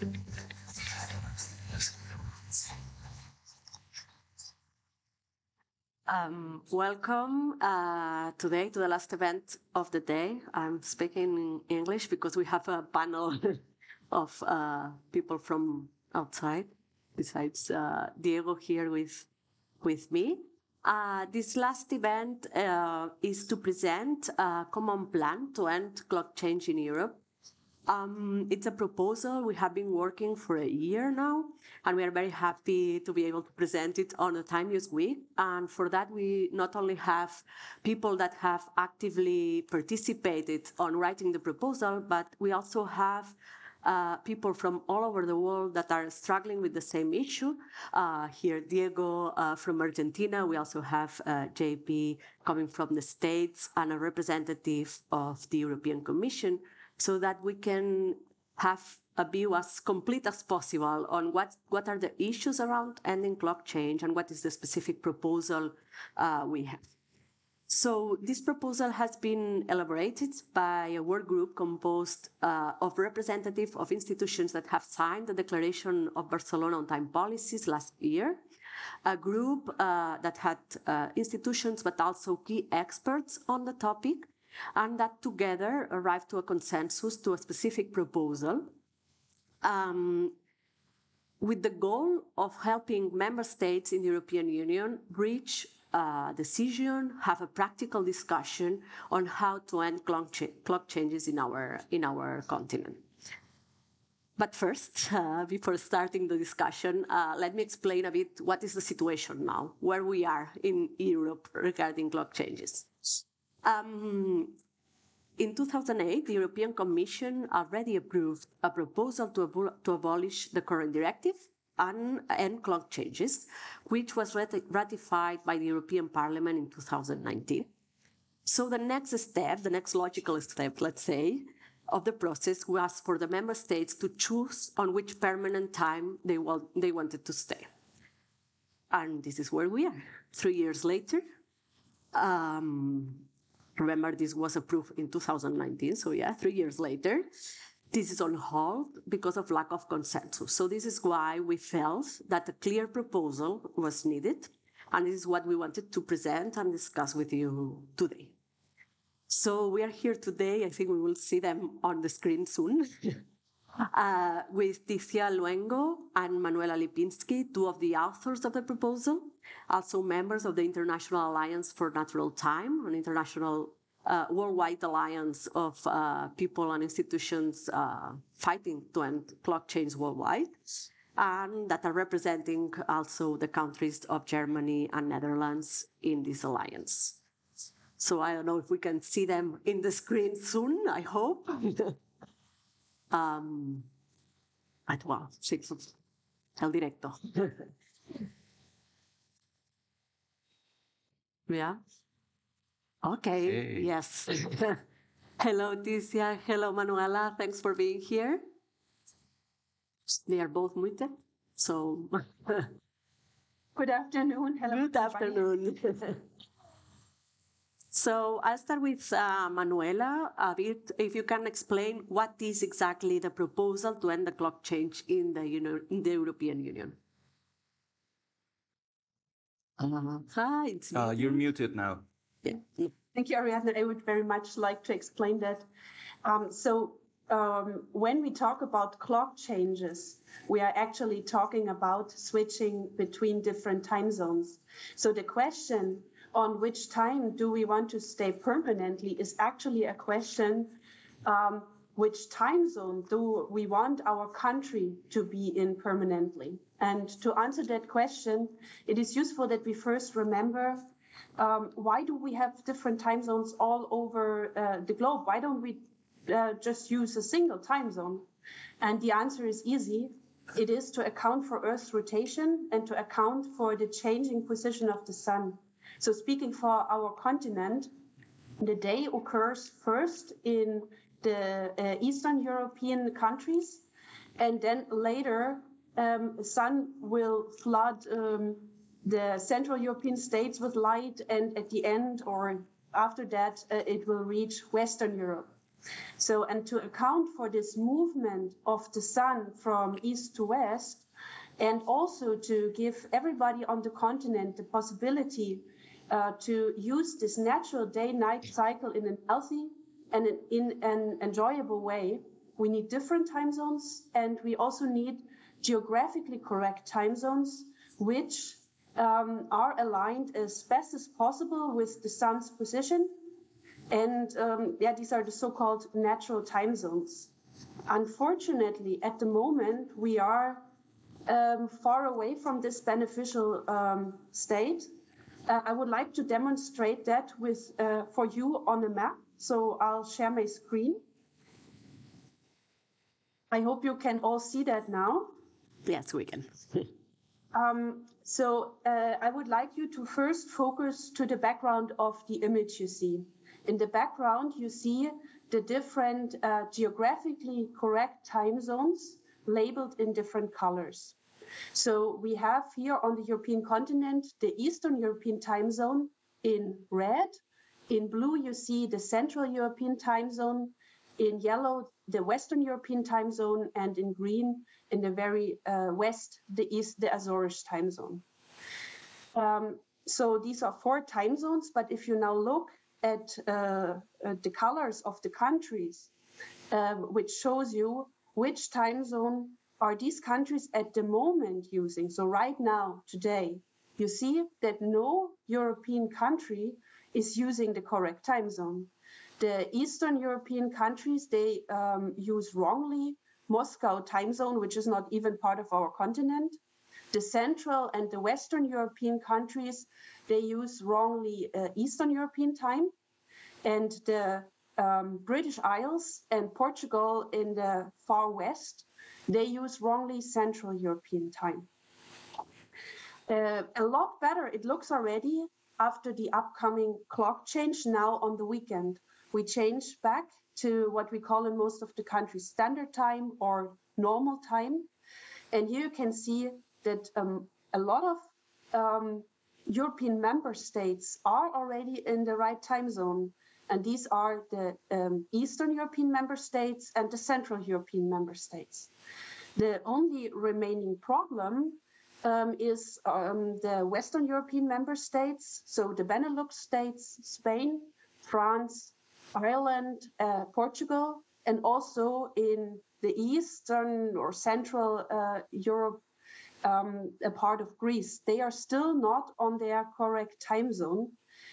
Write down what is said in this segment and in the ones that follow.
Um, welcome uh, today to the last event of the day. I'm speaking in English because we have a panel of uh, people from outside, besides uh, Diego here with, with me. Uh, this last event uh, is to present a common plan to end clock change in Europe um, it's a proposal we have been working for a year now, and we are very happy to be able to present it on a time use week. And for that, we not only have people that have actively participated on writing the proposal, but we also have uh, people from all over the world that are struggling with the same issue. Uh, here, Diego uh, from Argentina. We also have uh, JP coming from the States and a representative of the European Commission so that we can have a view as complete as possible on what, what are the issues around ending clock change and what is the specific proposal uh, we have. So this proposal has been elaborated by a work group composed uh, of representatives of institutions that have signed the Declaration of Barcelona on Time Policies last year, a group uh, that had uh, institutions but also key experts on the topic, and that together arrived to a consensus to a specific proposal um, with the goal of helping member states in the European Union reach a decision, have a practical discussion on how to end clock, ch clock changes in our, in our continent. But first, uh, before starting the discussion, uh, let me explain a bit what is the situation now, where we are in Europe regarding clock changes. Um, in 2008, the European Commission already approved a proposal to, to abolish the current directive and end clock changes, which was ratified by the European Parliament in 2019. So the next step, the next logical step, let's say, of the process was for the member states to choose on which permanent time they, they wanted to stay. And this is where we are. Three years later, um, Remember, this was approved in 2019, so yeah, three years later. This is on hold because of lack of consensus. So this is why we felt that a clear proposal was needed, and this is what we wanted to present and discuss with you today. So we are here today, I think we will see them on the screen soon, uh, with Ticia Luengo and Manuela Lipinski, two of the authors of the proposal, also members of the International Alliance for Natural Time, an international uh, worldwide alliance of uh, people and institutions uh, fighting to end clock change worldwide, and that are representing also the countries of Germany and Netherlands in this alliance. So I don't know if we can see them in the screen soon, I hope. um, at well, el directo. Yeah. Okay. Hey. Yes. Hello, Ticia. Hello, Manuela. Thanks for being here. They are both muted. So. Good afternoon. Hello. Good afternoon. So I'll start with uh, Manuela a bit. If you can explain what is exactly the proposal to end the clock change in the, you know, in the European Union. Uh, Hi, it's uh, You're muted now. Yeah. Thank you, Ariadne. I would very much like to explain that. Um, so um, when we talk about clock changes, we are actually talking about switching between different time zones. So the question on which time do we want to stay permanently is actually a question um, which time zone do we want our country to be in permanently? And to answer that question, it is useful that we first remember um, why do we have different time zones all over uh, the globe? Why don't we uh, just use a single time zone? And the answer is easy. It is to account for Earth's rotation and to account for the changing position of the sun. So speaking for our continent, the day occurs first in the uh, Eastern European countries. And then later, um, sun will flood um, the Central European states with light. And at the end, or after that, uh, it will reach Western Europe. So, and to account for this movement of the sun from east to west, and also to give everybody on the continent the possibility uh, to use this natural day-night cycle in a healthy and in, in an enjoyable way, we need different time zones, and we also need geographically correct time zones, which um, are aligned as best as possible with the sun's position. And um, yeah, these are the so-called natural time zones. Unfortunately, at the moment, we are um, far away from this beneficial um, state. Uh, I would like to demonstrate that with uh, for you on a map. So I'll share my screen. I hope you can all see that now. Yes, we can. um, so uh, I would like you to first focus to the background of the image you see. In the background, you see the different uh, geographically correct time zones labeled in different colors. So we have here on the European continent the Eastern European time zone in red. In blue, you see the Central European time zone. In yellow, the Western European time zone. And in green, in the very uh, west, the East, the Azores time zone. Um, so these are four time zones. But if you now look at, uh, at the colors of the countries, um, which shows you which time zone are these countries at the moment using? So right now, today, you see that no European country is using the correct time zone. The Eastern European countries, they um, use wrongly Moscow time zone, which is not even part of our continent. The Central and the Western European countries, they use wrongly uh, Eastern European time. And the um, British Isles and Portugal in the far west, they use wrongly Central European time. Uh, a lot better it looks already after the upcoming clock change now on the weekend. We change back to what we call in most of the countries standard time or normal time. And here you can see that um, a lot of um, European member states are already in the right time zone. And these are the um, Eastern European member states and the Central European member states. The only remaining problem um, is um, the Western European member states, so the Benelux states, Spain, France, Ireland, uh, Portugal, and also in the Eastern or Central uh, Europe, um, a part of Greece. They are still not on their correct time zone.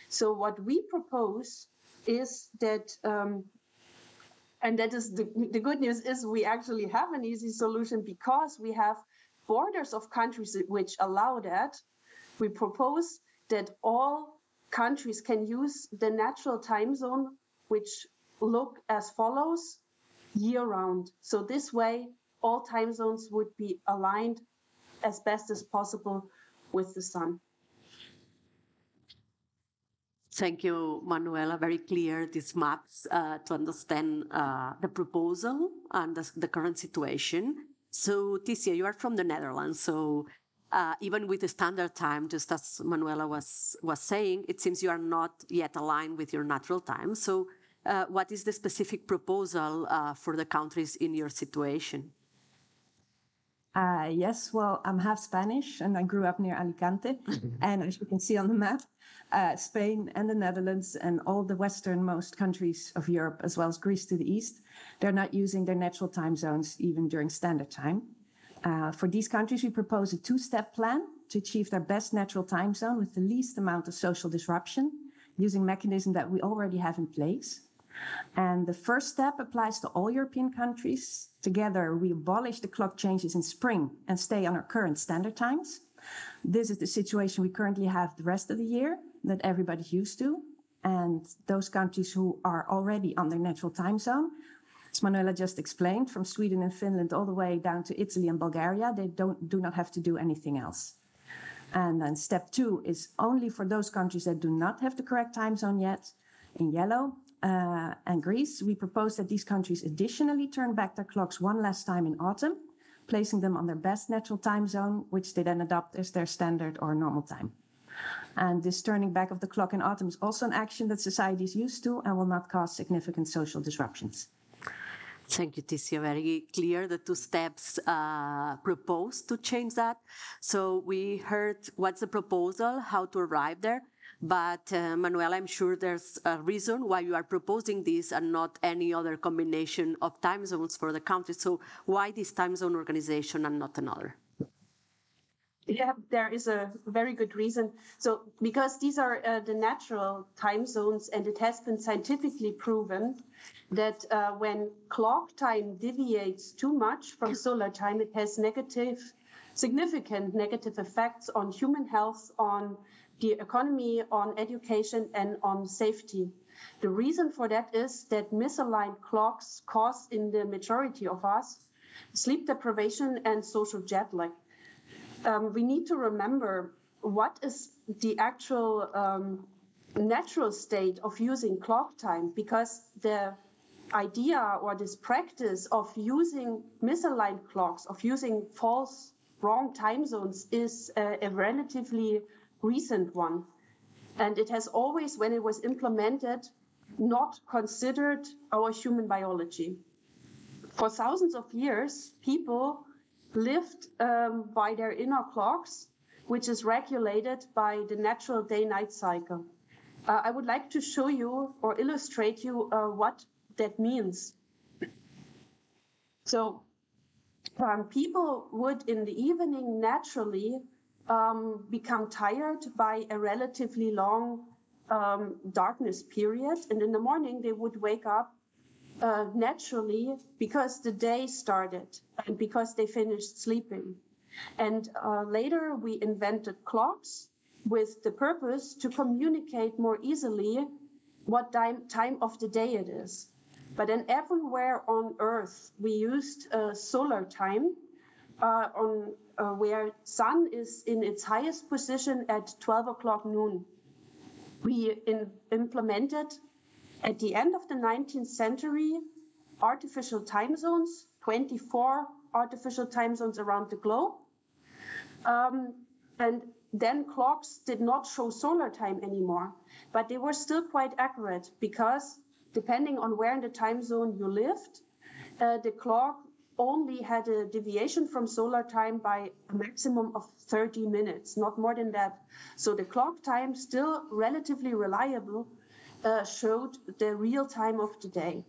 So what we propose is that um, and that is the, the good news is we actually have an easy solution because we have borders of countries which allow that. We propose that all countries can use the natural time zone, which look as follows year round. So this way, all time zones would be aligned as best as possible with the sun. Thank you, Manuela. Very clear, these maps uh, to understand uh, the proposal and the, the, current situation. So, Ticia, you are from the Netherlands. So, uh, even with the standard time, just as Manuela was, was saying, it seems you are not yet aligned with your natural time. So, uh, what is the specific proposal uh, for the countries in your situation? Uh, yes, well, I'm half Spanish and I grew up near Alicante. and as you can see on the map, uh, Spain and the Netherlands and all the westernmost countries of Europe, as well as Greece to the east, they're not using their natural time zones even during standard time. Uh, for these countries, we propose a two step plan to achieve their best natural time zone with the least amount of social disruption using mechanisms that we already have in place. And the first step applies to all European countries. Together, we abolish the clock changes in spring and stay on our current standard times. This is the situation we currently have the rest of the year that everybody's used to. And those countries who are already on their natural time zone, as Manuela just explained, from Sweden and Finland all the way down to Italy and Bulgaria, they don't do not have to do anything else. And then step two is only for those countries that do not have the correct time zone yet. In yellow, uh, and Greece, we propose that these countries additionally turn back their clocks one last time in autumn, placing them on their best natural time zone, which they then adopt as their standard or normal time. And this turning back of the clock in autumn is also an action that society is used to and will not cause significant social disruptions. Thank you, Ticia. Very clear the two steps uh, proposed to change that. So we heard what's the proposal, how to arrive there. But uh, Manuel, I'm sure there's a reason why you are proposing this and not any other combination of time zones for the country. So why this time zone organization and not another? Yeah, there is a very good reason. So, because these are uh, the natural time zones, and it has been scientifically proven that uh, when clock time deviates too much from solar time, it has negative, significant negative effects on human health, on the economy, on education, and on safety. The reason for that is that misaligned clocks cause, in the majority of us, sleep deprivation and social jet lag um, we need to remember what is the actual um, natural state of using clock time because the idea or this practice of using misaligned clocks, of using false, wrong time zones is a, a relatively recent one. And it has always, when it was implemented, not considered our human biology. For thousands of years, people lived um, by their inner clocks, which is regulated by the natural day-night cycle. Uh, I would like to show you or illustrate you uh, what that means. So um, people would in the evening naturally um, become tired by a relatively long um, darkness period. And in the morning, they would wake up uh, naturally because the day started and because they finished sleeping. And uh, later we invented clocks with the purpose to communicate more easily what time, time of the day it is. But then everywhere on Earth we used uh, solar time uh, on uh, where sun is in its highest position at 12 o'clock noon. We in, implemented at the end of the 19th century, artificial time zones, 24 artificial time zones around the globe. Um, and then clocks did not show solar time anymore, but they were still quite accurate because depending on where in the time zone you lived, uh, the clock only had a deviation from solar time by a maximum of 30 minutes, not more than that. So the clock time still relatively reliable, uh, showed the real time of the day.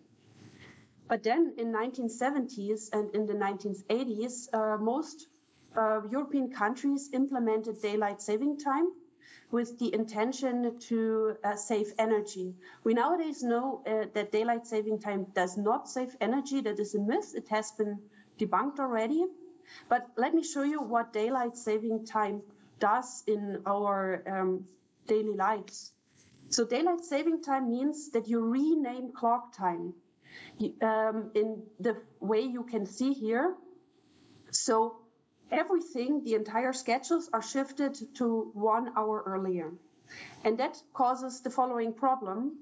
But then in 1970s and in the 1980s, uh, most uh, European countries implemented daylight saving time with the intention to uh, save energy. We nowadays know uh, that daylight saving time does not save energy. That is a myth. It has been debunked already. But let me show you what daylight saving time does in our um, daily lives. So daylight saving time means that you rename clock time um, in the way you can see here. So everything, the entire schedules are shifted to one hour earlier. And that causes the following problem.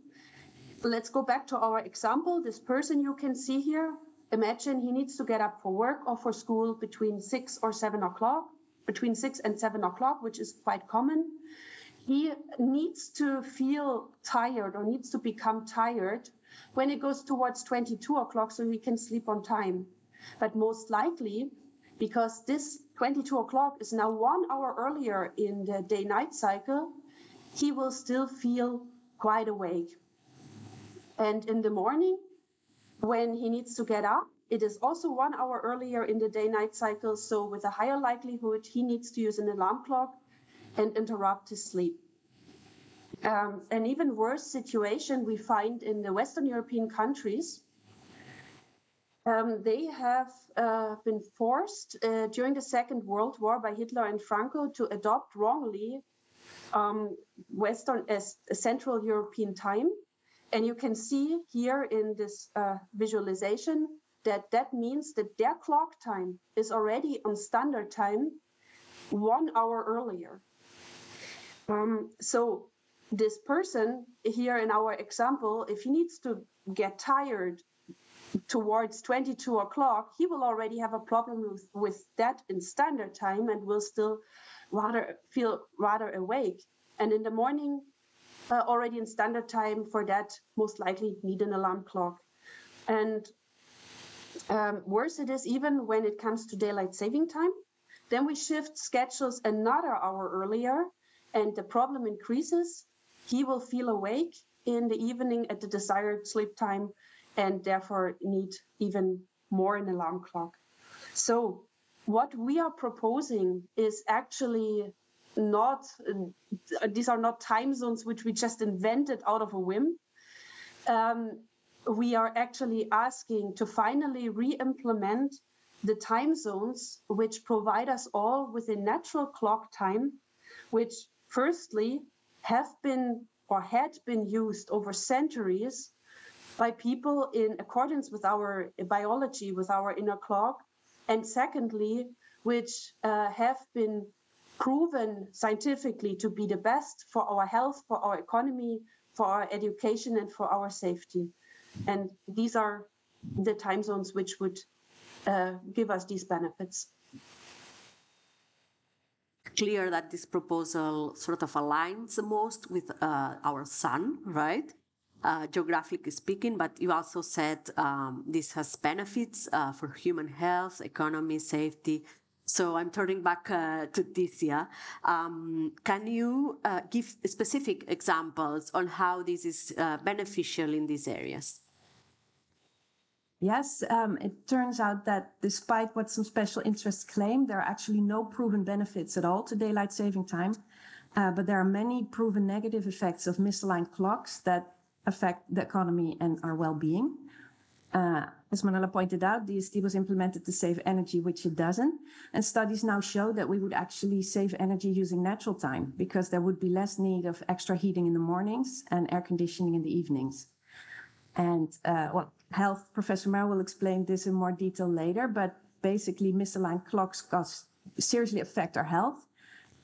Let's go back to our example. This person you can see here, imagine he needs to get up for work or for school between six or seven o'clock, between six and seven o'clock, which is quite common he needs to feel tired or needs to become tired when it goes towards 22 o'clock so he can sleep on time. But most likely, because this 22 o'clock is now one hour earlier in the day night cycle, he will still feel quite awake. And in the morning, when he needs to get up, it is also one hour earlier in the day night cycle. So, with a higher likelihood, he needs to use an alarm clock and interrupt his sleep. Um, an even worse situation we find in the Western European countries. Um, they have uh, been forced uh, during the Second World War by Hitler and Franco to adopt wrongly um, Western as Central European time. And you can see here in this uh, visualization that that means that their clock time is already on standard time one hour earlier. Um, so this person here in our example, if he needs to get tired towards 22 o'clock, he will already have a problem with, with that in standard time and will still rather feel rather awake. And in the morning, uh, already in standard time, for that, most likely need an alarm clock. And um, worse it is even when it comes to daylight saving time. Then we shift schedules another hour earlier, and the problem increases. He will feel awake in the evening at the desired sleep time and therefore need even more an alarm clock. So, what we are proposing is actually not, uh, these are not time zones which we just invented out of a whim. Um, we are actually asking to finally re implement the time zones which provide us all with a natural clock time, which firstly have been or had been used over centuries by people in accordance with our biology, with our inner clock, and secondly, which uh, have been proven scientifically to be the best for our health, for our economy, for our education, and for our safety. And these are the time zones which would uh, give us these benefits. Clear that this proposal sort of aligns the most with uh, our sun, right? Uh, geographically speaking, but you also said um, this has benefits uh, for human health, economy, safety. So I'm turning back uh, to Ticia. Um, can you uh, give specific examples on how this is uh, beneficial in these areas? Yes, um, it turns out that despite what some special interests claim, there are actually no proven benefits at all to daylight saving time. Uh, but there are many proven negative effects of misaligned clocks that affect the economy and our well-being. Uh, as Manuela pointed out, DST was implemented to save energy, which it doesn't. And studies now show that we would actually save energy using natural time because there would be less need of extra heating in the mornings and air conditioning in the evenings. And uh, well, health professor Mer will explain this in more detail later, but basically misaligned clocks cause, seriously affect our health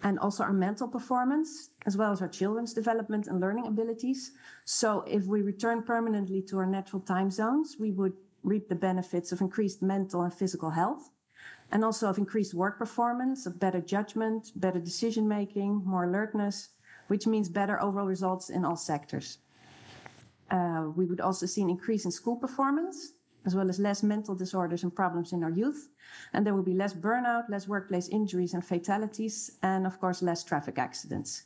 and also our mental performance, as well as our children's development and learning abilities. So if we return permanently to our natural time zones, we would reap the benefits of increased mental and physical health, and also of increased work performance, of better judgment, better decision making, more alertness, which means better overall results in all sectors. Uh, we would also see an increase in school performance, as well as less mental disorders and problems in our youth. And there will be less burnout, less workplace injuries and fatalities, and of course, less traffic accidents.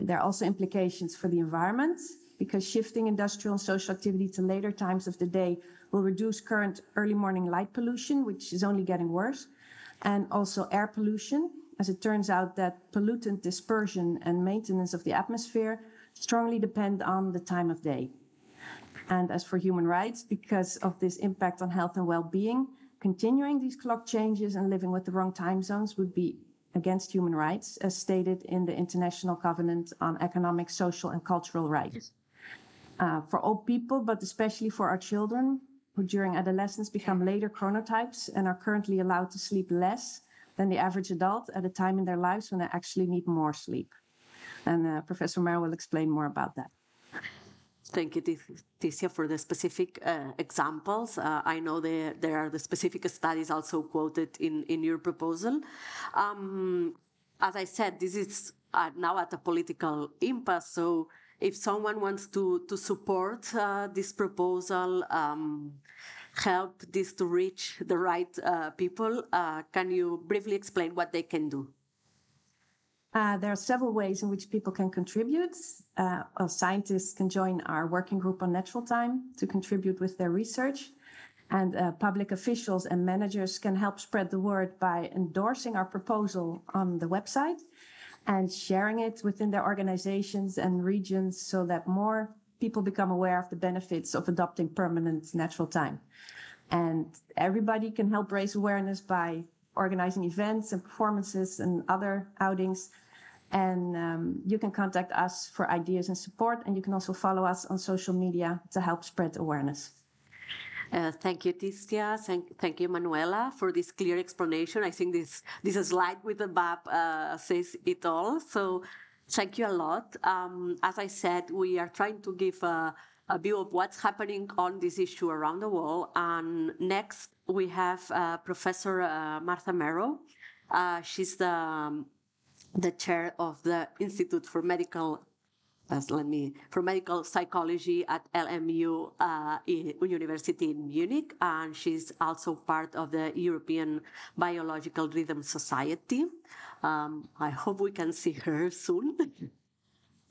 There are also implications for the environment because shifting industrial and social activity to later times of the day will reduce current early morning light pollution, which is only getting worse, and also air pollution, as it turns out that pollutant dispersion and maintenance of the atmosphere strongly depend on the time of day. And as for human rights, because of this impact on health and well being, continuing these clock changes and living with the wrong time zones would be against human rights, as stated in the International Covenant on Economic, Social, and Cultural Rights. Uh, for all people, but especially for our children, who during adolescence become later chronotypes and are currently allowed to sleep less than the average adult at a time in their lives when they actually need more sleep. And uh, Professor Mer will explain more about that. Thank you, Ticia, for the specific uh, examples. Uh, I know there, there are the specific studies also quoted in, in your proposal. Um, as I said, this is uh, now at a political impasse. So if someone wants to, to support uh, this proposal, um, help this to reach the right uh, people, uh, can you briefly explain what they can do? Uh, there are several ways in which people can contribute. Uh, well, scientists can join our working group on natural time to contribute with their research. And uh, public officials and managers can help spread the word by endorsing our proposal on the website and sharing it within their organizations and regions so that more people become aware of the benefits of adopting permanent natural time. And everybody can help raise awareness by organizing events and performances and other outings and um, you can contact us for ideas and support. And you can also follow us on social media to help spread awareness. Uh, thank you, Ticia. Thank, thank you, Manuela, for this clear explanation. I think this this slide with the map uh, says it all. So thank you a lot. Um, as I said, we are trying to give a, a, view of what's happening on this issue around the world. And next, we have uh, Professor uh, Martha Merrow. Uh, she's the um, the chair of the Institute for Medical let me for medical psychology at LMU uh, University in Munich, and she's also part of the European Biological Rhythm Society. Um, I hope we can see her soon.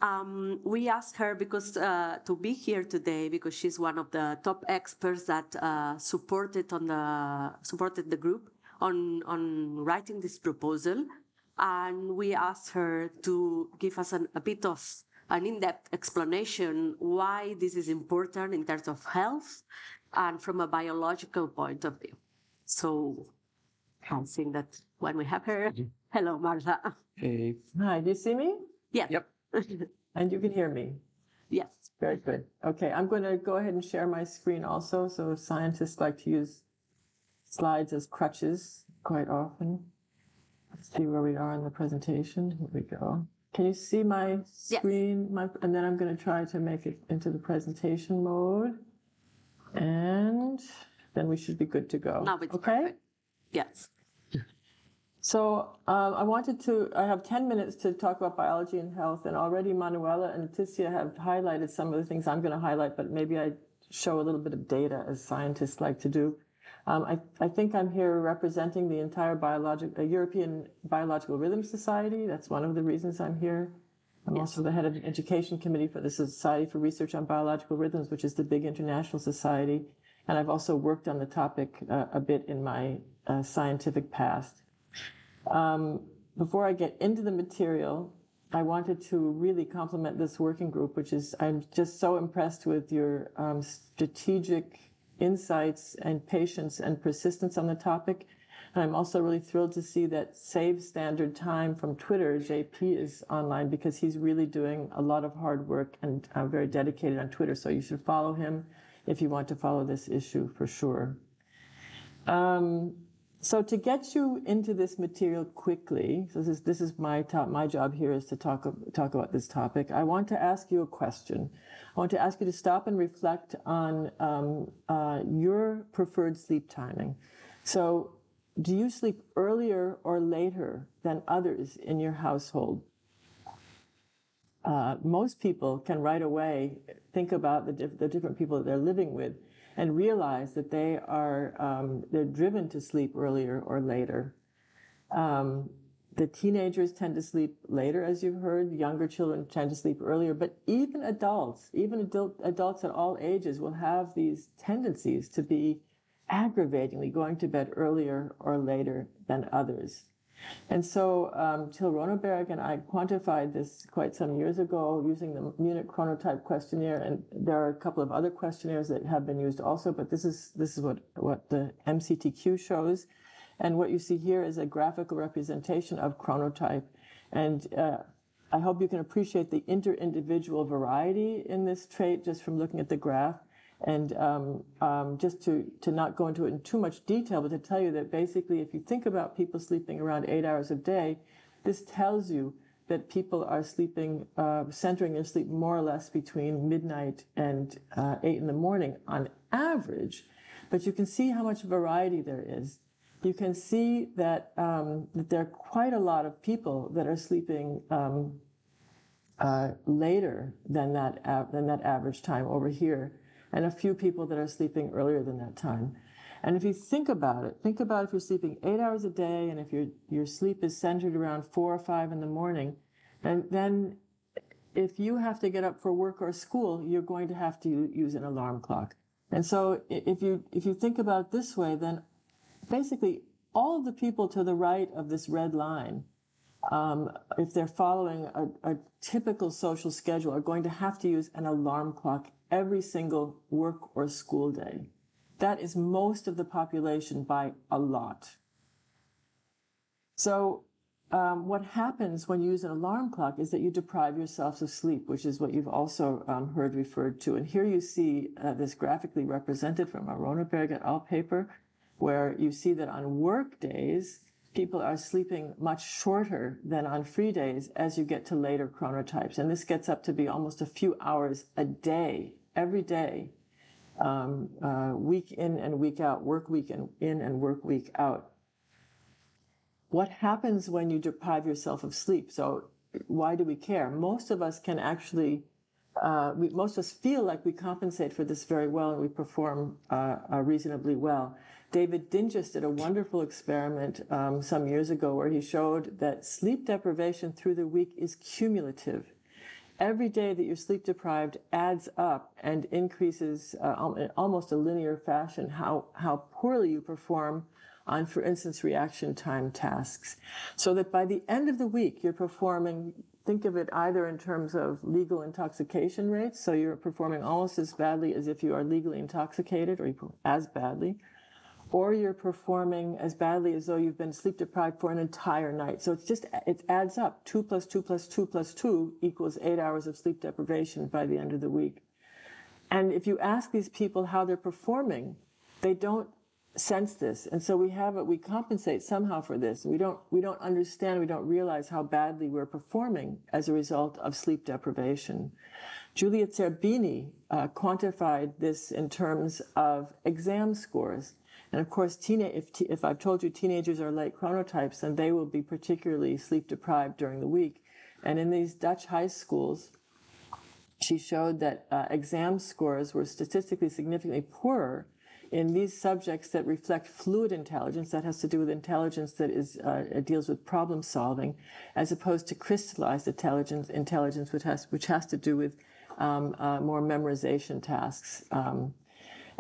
Um, we asked her because uh, to be here today because she's one of the top experts that uh, supported on the supported the group on on writing this proposal, and we asked her to give us an, a bit of an in-depth explanation why this is important in terms of health and from a biological point of view. So I think that when we have her, hello, Martha. Hey. Hi, do you see me? Yeah. Yep. And you can hear me? yes. Very good. Okay, I'm going to go ahead and share my screen also. So scientists like to use slides as crutches quite often. Let's see where we are in the presentation. Here we go. Can you see my Yes. screen? My, and then I'm going to try to make it into the presentation mode. And then we should be good to go. Now it's okay? perfect. Yes. So um, I wanted to, I have 10 minutes to talk about biology and health, and already Manuela and Ticia have highlighted some of the things I'm going to highlight, but maybe I show a little bit of data as scientists like to do. Um, I, I think I'm here representing the entire biologic, uh, European Biological Rhythm Society. That's one of the reasons I'm here. I'm also the head of the education committee for the Society for Research on Biological Rhythms, which is the big international society. And I've also worked on the topic uh, a bit in my uh, scientific past. Um, before I get into the material, I wanted to really compliment this working group, which is, I'm just so impressed with your um, strategic insights and patience and persistence on the topic. And I'm also really thrilled to see that Save Standard Time from Twitter, JP, is online because he's really doing a lot of hard work and uh, very dedicated on Twitter. So you should follow him if you want to follow this issue for sure. Um, so to get you into this material quickly, so this is, this is my top, my job here is to talk, talk about this topic. I want to ask you a question. I want to ask you to stop and reflect on um, uh, your preferred sleep timing. So do you sleep earlier or later than others in your household? Uh, most people can right away think about the, diff- the different people that they're living with and realize that they are um, they're driven to sleep earlier or later. Um, the teenagers tend to sleep later, as you've heard. Younger children tend to sleep earlier, but even adults, even adult, adults at all ages, will have these tendencies to be aggravatingly going to bed earlier or later than others. And so um, Till Roenneberg and I quantified this quite some years ago using the Munich chronotype questionnaire, and there are a couple of other questionnaires that have been used also, but this is this is what, what the MCTQ shows. And what you see here is a graphical representation of chronotype. And uh, I hope you can appreciate the inter-individual variety in this trait just from looking at the graph. And um, um, just to, to not go into it in too much detail, but to tell you that basically, if you think about people sleeping around eight hours a day, this tells you that people are sleeping, uh, centering their sleep more or less between midnight and uh, eight in the morning on average. But you can see how much variety there is. You can see that, um, that there are quite a lot of people that are sleeping um, uh, later than that, av- than that average time over here and a few people that are sleeping earlier than that time. And if you think about it, think about if you're sleeping eight hours a day and if your, your sleep is centered around four or five in the morning, and then if you have to get up for work or school, you're going to have to use an alarm clock. And so if you, if you think about it this way, then basically all of the people to the right of this red line um, if they're following a, a, typical social schedule, are going to have to use an alarm clock every single work or school day. That is most of the population by a lot. So, um, what happens when you use an alarm clock is that you deprive yourselves of sleep, which is what you've also um, heard referred to. And here you see uh, this graphically represented from a Roenneberg et al. paper, where you see that on work days, people are sleeping much shorter than on free days as you get to later chronotypes. And this gets up to be almost a few hours a day, every day, um, uh, week in and week out, work week and in and work week out. what happens when you deprive yourself of sleep? So why do we care? Most of us can actually, uh, we, most of us feel like we compensate for this very well and we perform uh, uh, reasonably well. David Dinges did a wonderful experiment um, some years ago where he showed that sleep deprivation through the week is cumulative. Every day that you're sleep deprived adds up and increases uh, in almost a linear fashion how, how poorly you perform on, for instance, reaction time tasks. So that by the end of the week, you're performing, think of it either in terms of legal intoxication rates, so you're performing almost as badly as if you are legally intoxicated, or as badly, or you're performing as badly as though you've been sleep deprived for an entire night. So it's just, it adds up. Two plus two plus two plus two equals eight hours of sleep deprivation by the end of the week. And if you ask these people how they're performing, they don't sense this and so we have it we compensate somehow for this we don't we don't understand we don't realize how badly we're performing as a result of sleep deprivation Giulia Zerbini uh, quantified this in terms of exam scores and of course teenage if, t- if i've told you teenagers are late chronotypes then they will be particularly sleep deprived during the week and in these dutch high schools she showed that uh, exam scores were statistically significantly poorer in these subjects that reflect fluid intelligence, that has to do with intelligence that is uh, deals with problem solving, as opposed to crystallized intelligence, intelligence which has which has to do with um, uh, more memorization tasks. Um,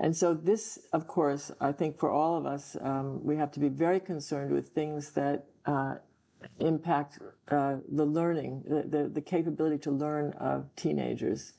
and so this, of course, I think for all of us, um, we have to be very concerned with things that uh, impact uh, the learning, the, the, the capability to learn of teenagers.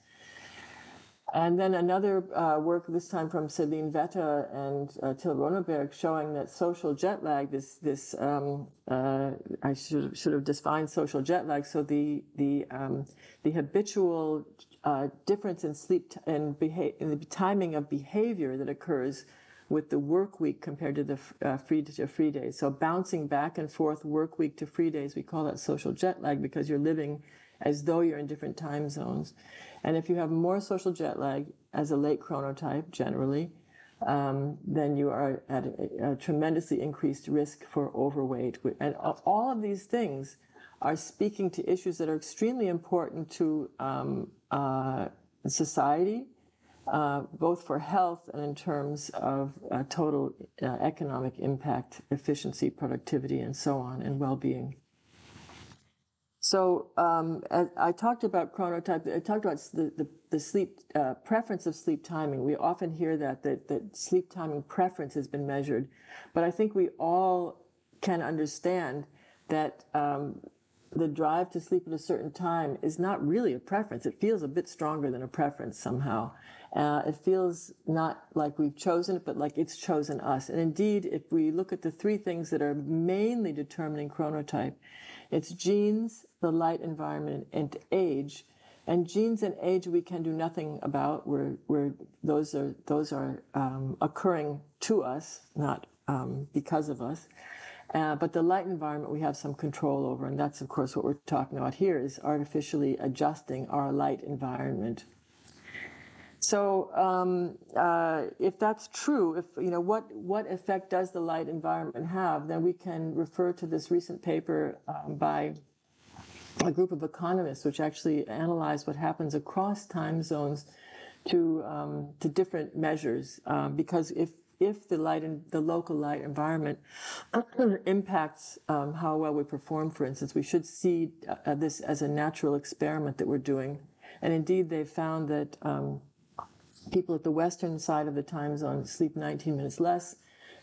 And then another uh, work, this time from Celine Vetter and uh, Till Roenneberg, showing that social jet lag, this, this um, uh, I should, should have defined social jet lag. So the, the, um, the habitual uh, difference in sleep and beha- in the timing of behavior that occurs with the work week compared to the uh, free to free days. So bouncing back and forth work week to free days, we call that social jet lag because you're living as though you're in different time zones. And if you have more social jet lag as a late chronotype, generally, um, then you are at a, a, tremendously increased risk for overweight. And all of these things are speaking to issues that are extremely important to um, society, uh, both for health and in terms of uh, total uh, economic impact, efficiency, productivity, and so on, and well being. So um, I talked about chronotype. I talked about the, the, the sleep uh, preference of sleep timing. We often hear that, that that sleep timing preference has been measured, but I think we all can understand that um, the drive to sleep at a certain time is not really a preference. It feels a bit stronger than a preference somehow. Uh, it feels not like we've chosen it, but like it's chosen us. And indeed, if we look at the three things that are mainly determining chronotype, it's genes, the light environment, and age. And genes and age we can do nothing about. We're, we're, those are, those are um, occurring to us, not um, because of us. Uh, but the light environment we have some control over, and that's of course what we're talking about here is artificially adjusting our light environment. So um, uh, if that's true, if you know what what effect does the light environment have, then we can refer to this recent paper um, by a group of economists, which actually analyzed what happens across time zones to um, to different measures. Um, because if if the light and the local light environment impacts um, how well we perform, for instance, we should see uh, this as a natural experiment that we're doing. And indeed, they've found that um, people at the western side of the time zone sleep 19 minutes less.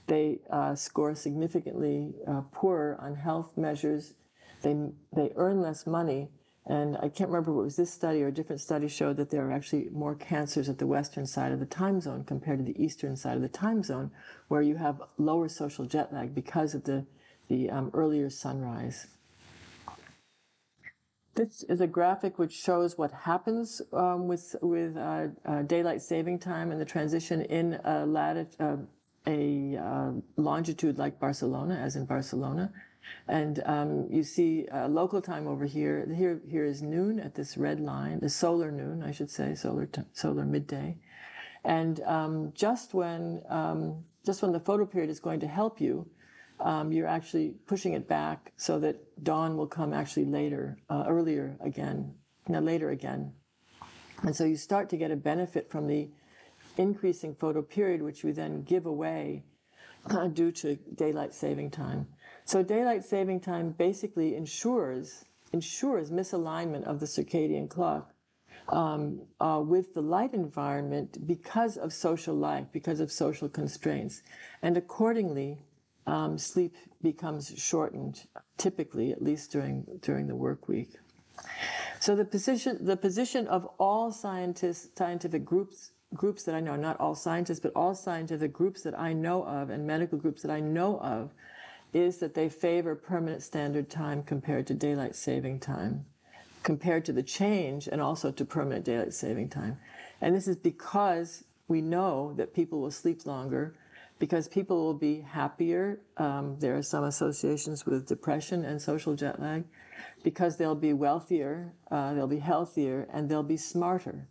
They uh, score significantly uh, poorer on health measures. They, they earn less money. And I can't remember what was this study or a different study showed that there are actually more cancers at the western side of the time zone compared to the eastern side of the time zone, where you have lower social jet lag because of the, the um, earlier sunrise. This is a graphic which shows what happens um, with with uh, uh, daylight saving time and the transition in a, latitude, uh, a longitude like Barcelona, as in Barcelona. And um, you see uh, local time over here. Here, here is noon at this red line, the solar noon, I should say, solar solar midday. And um, just when um, just when the photoperiod is going to help you, um, you're actually pushing it back so that dawn will come actually later, uh, earlier again, now later again. And so you start to get a benefit from the increasing photo period, which we then give away uh, due to daylight saving time. So daylight saving time basically ensures ensures misalignment of the circadian clock um, uh, with the light environment because of social life, because of social constraints, and accordingly, um, sleep becomes shortened, typically, at least during during the work week. So the position the position of all scientists, scientific groups groups that I know, not all scientists, but all scientific groups that I know of and medical groups that I know of, is that they favor permanent standard time compared to daylight saving time, compared to the change and also to permanent daylight saving time. And this is because we know that people will sleep longer, because people will be happier. Um, there are some associations with depression and social jet lag, because they'll be wealthier, uh, they'll be healthier, and they'll be smarter.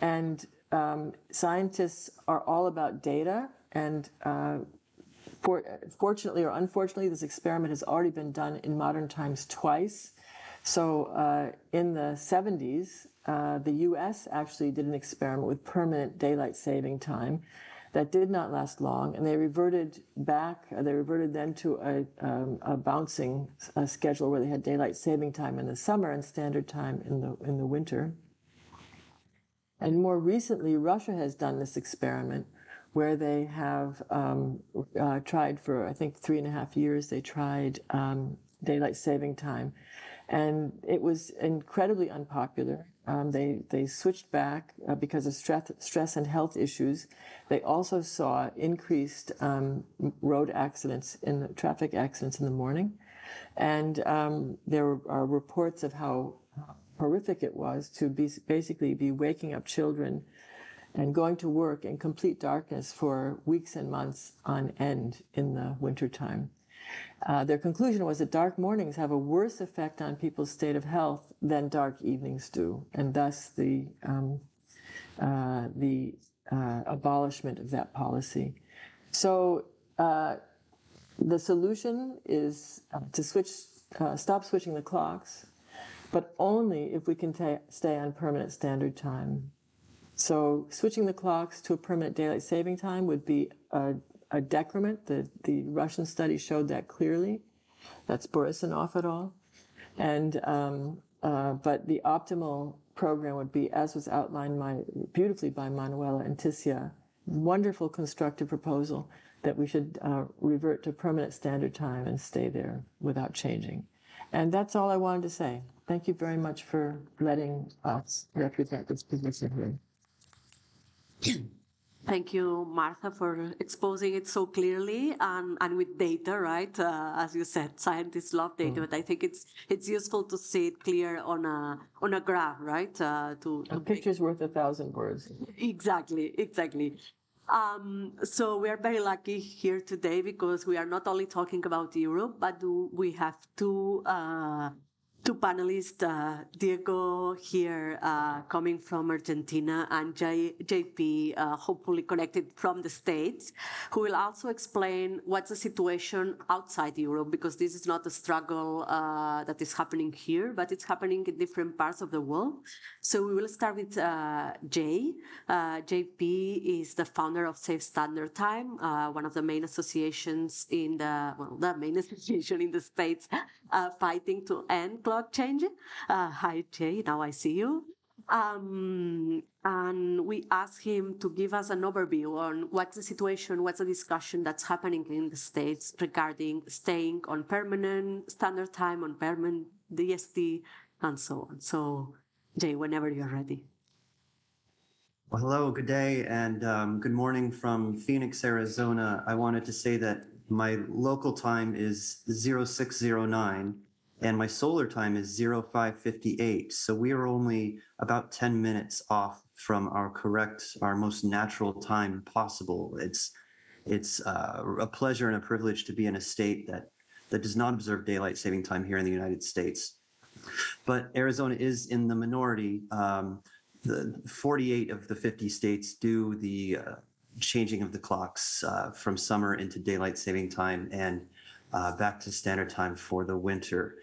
And um, scientists are all about data, and uh, for, fortunately or unfortunately, this experiment has already been done in modern times twice. So uh, in the 70s, uh, the US actually did an experiment with permanent daylight saving time that did not last long, and they reverted back. Uh, they reverted then to a, um, a bouncing uh, schedule where they had daylight saving time in the summer and standard time in the in the winter. And more recently, Russia has done this experiment where they have um, uh, tried for, I think, three and a half years, they tried um, daylight saving time. And it was incredibly unpopular. Um, they, they switched back uh, because of stress, stress and health issues. They also saw increased um, road accidents in the traffic accidents in the morning. And um, there are reports of how horrific it was to be basically be waking up children and going to work in complete darkness for weeks and months on end in the wintertime. Uh, their conclusion was that dark mornings have a worse effect on people's state of health than dark evenings do, and thus the um, uh, the uh, abolishment of that policy. So uh, the solution is uh, to switch, uh, stop switching the clocks, but only if we can ta- stay on permanent standard time. So switching the clocks to a permanent daylight saving time would be a, a decrement. The, the Russian study showed that clearly. That's Borisenkov et al. And, um, uh, but the optimal program would be, as was outlined my, beautifully by Manuela and Ticia, wonderful constructive proposal that we should uh, revert to permanent standard time and stay there without changing. And that's all I wanted to say. Thank you very much for letting us represent this position here. Thank you, Martha, for exposing it so clearly and, and with data, right? Uh, as you said, scientists love data, mm. but I think it's it's useful to see it clear on a on a graph, right? Uh, to, a picture's make... worth a thousand words. Exactly, exactly. Um, so we are very lucky here today because we are not only talking about Europe, but we have two uh, two panelists, uh, Diego here uh, coming from Argentina and J- JP, uh, hopefully connected from the States, who will also explain what's the situation outside Europe, because this is not a struggle uh, that is happening here, but it's happening in different parts of the world. So we will start with uh, Jay. Uh, JP is the founder of Save Standard Time, one of the main associations in the, well, the main association in the States fighting to end clock change. Uh, hi, Jay. Now I see you. Um, and we asked him to give us an overview on what's the situation, what's the discussion that's happening in the States regarding staying on permanent standard time, on permanent DST, and so on. So, Jay, whenever you're ready. Well, hello, good day, and um, good morning from Phoenix, Arizona. I wanted to say that my local time is 0609 and my solar time is 0558. So we are only about 10 minutes off from our correct, our most natural time possible. It's it's uh, a pleasure and a privilege to be in a state that that does not observe daylight saving time here in the United States. But Arizona is in the minority. Um, the 48 of the 50 states do the uh, changing of the clocks uh, from summer into daylight saving time, and uh, back to standard time for the winter.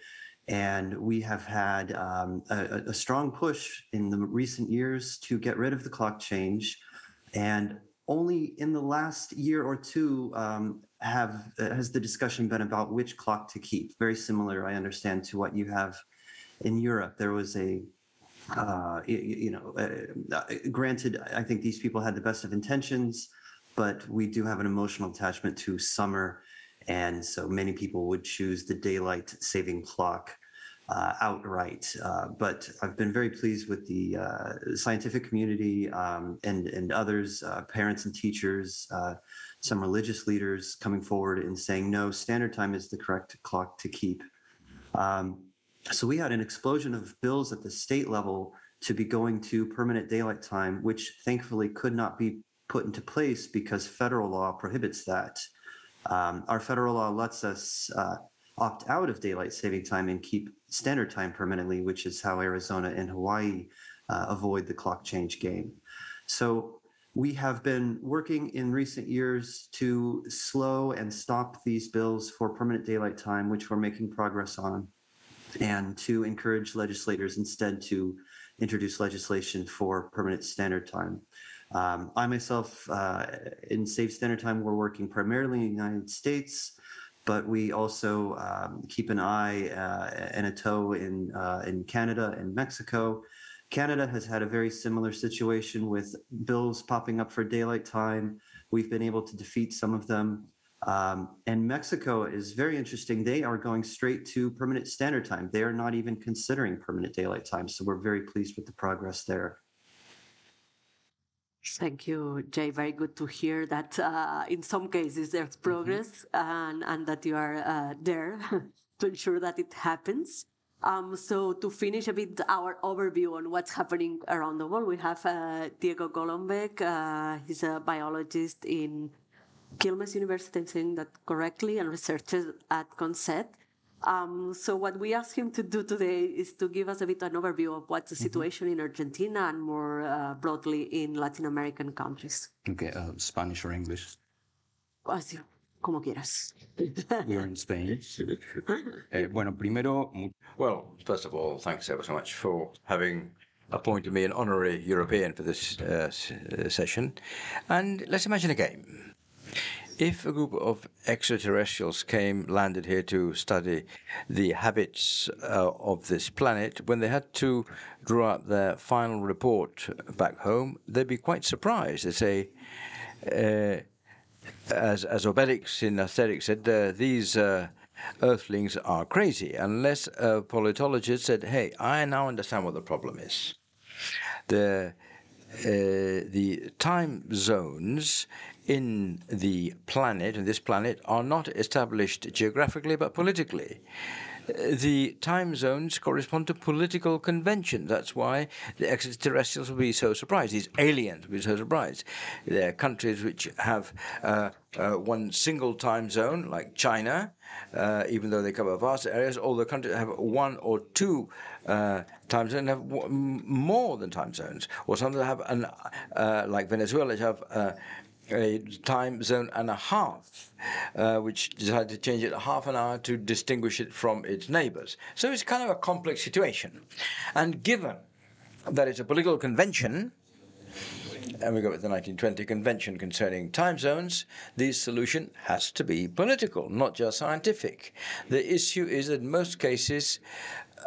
And we have had um, a, a, strong push in the recent years to get rid of the clock change. And only in the last year or two um, have uh, has the discussion been about which clock to keep. Very similar, I understand, to what you have in Europe. There was a uh, you, know, uh, uh, granted, I think these people had the best of intentions, but we do have an emotional attachment to summer. And so many people would choose the daylight saving clock uh, outright. Uh, but I've been very pleased with the uh, scientific community um, and and others, uh, parents and teachers, uh, some religious leaders coming forward and saying no, standard time is the correct clock to keep. Um, so we had an explosion of bills at the state level to be going to permanent daylight time, which thankfully could not be put into place because federal law prohibits that. Um, our federal law lets us uh, opt out of daylight saving time and keep standard time permanently, which is how Arizona and Hawaii uh, avoid the clock change game. So we have been working in recent years to slow and stop these bills for permanent daylight time, which we're making progress on, and to encourage legislators instead to introduce legislation for permanent standard time. Um, I myself, uh, in Save Standard Time, we're working primarily in the United States but we also um, keep an eye uh, and a toe in uh, in Canada and Mexico. Canada has had a very similar situation with bills popping up for daylight time. We've been able to defeat some of them. Um, and Mexico is very interesting. They are going straight to permanent standard time. They are not even considering permanent daylight time. So we're very pleased with the progress there. Thank you, Jay. Very good to hear that uh, in some cases there's mm-hmm. progress mm-hmm. and, and that you are uh, there to ensure that it happens. Um, so to finish a bit our overview on what's happening around the world, we have uh, Diego Golombek. Uh, he's a biologist in Quilmes University, I'm saying that correctly, and researches at CONICET. Um, so what we asked him to do today is to give us a bit an overview of what's the mm-hmm. situation mm-hmm. in Argentina and more uh, broadly in Latin American countries. Okay, uh, Spanish or English? Así, como quieras. we are in Spain. eh, bueno, primero. Well, first of all, thanks ever so much for having appointed me an honorary European for this uh, uh session. And let's imagine a game if a group of extraterrestrials came, landed here to study the habits uh, of this planet, when they had to draw up their final report back home, they'd be quite surprised. They'd say, uh, as, as Obelix in Asterix said, uh, these uh, earthlings are crazy, unless a politologist said, hey, I now understand what the problem is. The, uh, the time zones in the planet, in this planet, are not established geographically but politically. The time zones correspond to political conventions. That's why the extraterrestrials will be so surprised. These aliens will be so surprised. There are countries which have uh, uh, one single time zone, like China, uh, even though they cover vast areas. All the countries have one or two uh, time zones, have more than time zones, or some that have an, uh, like Venezuela, have uh, a time zone and a half, uh, which decided to change it half an hour to distinguish it from its neighbors. So it's kind of a complex situation. And given that it's a political convention, and we go with the 1920 Convention concerning time zones, the solution has to be political, not just scientific. The issue is that in most cases,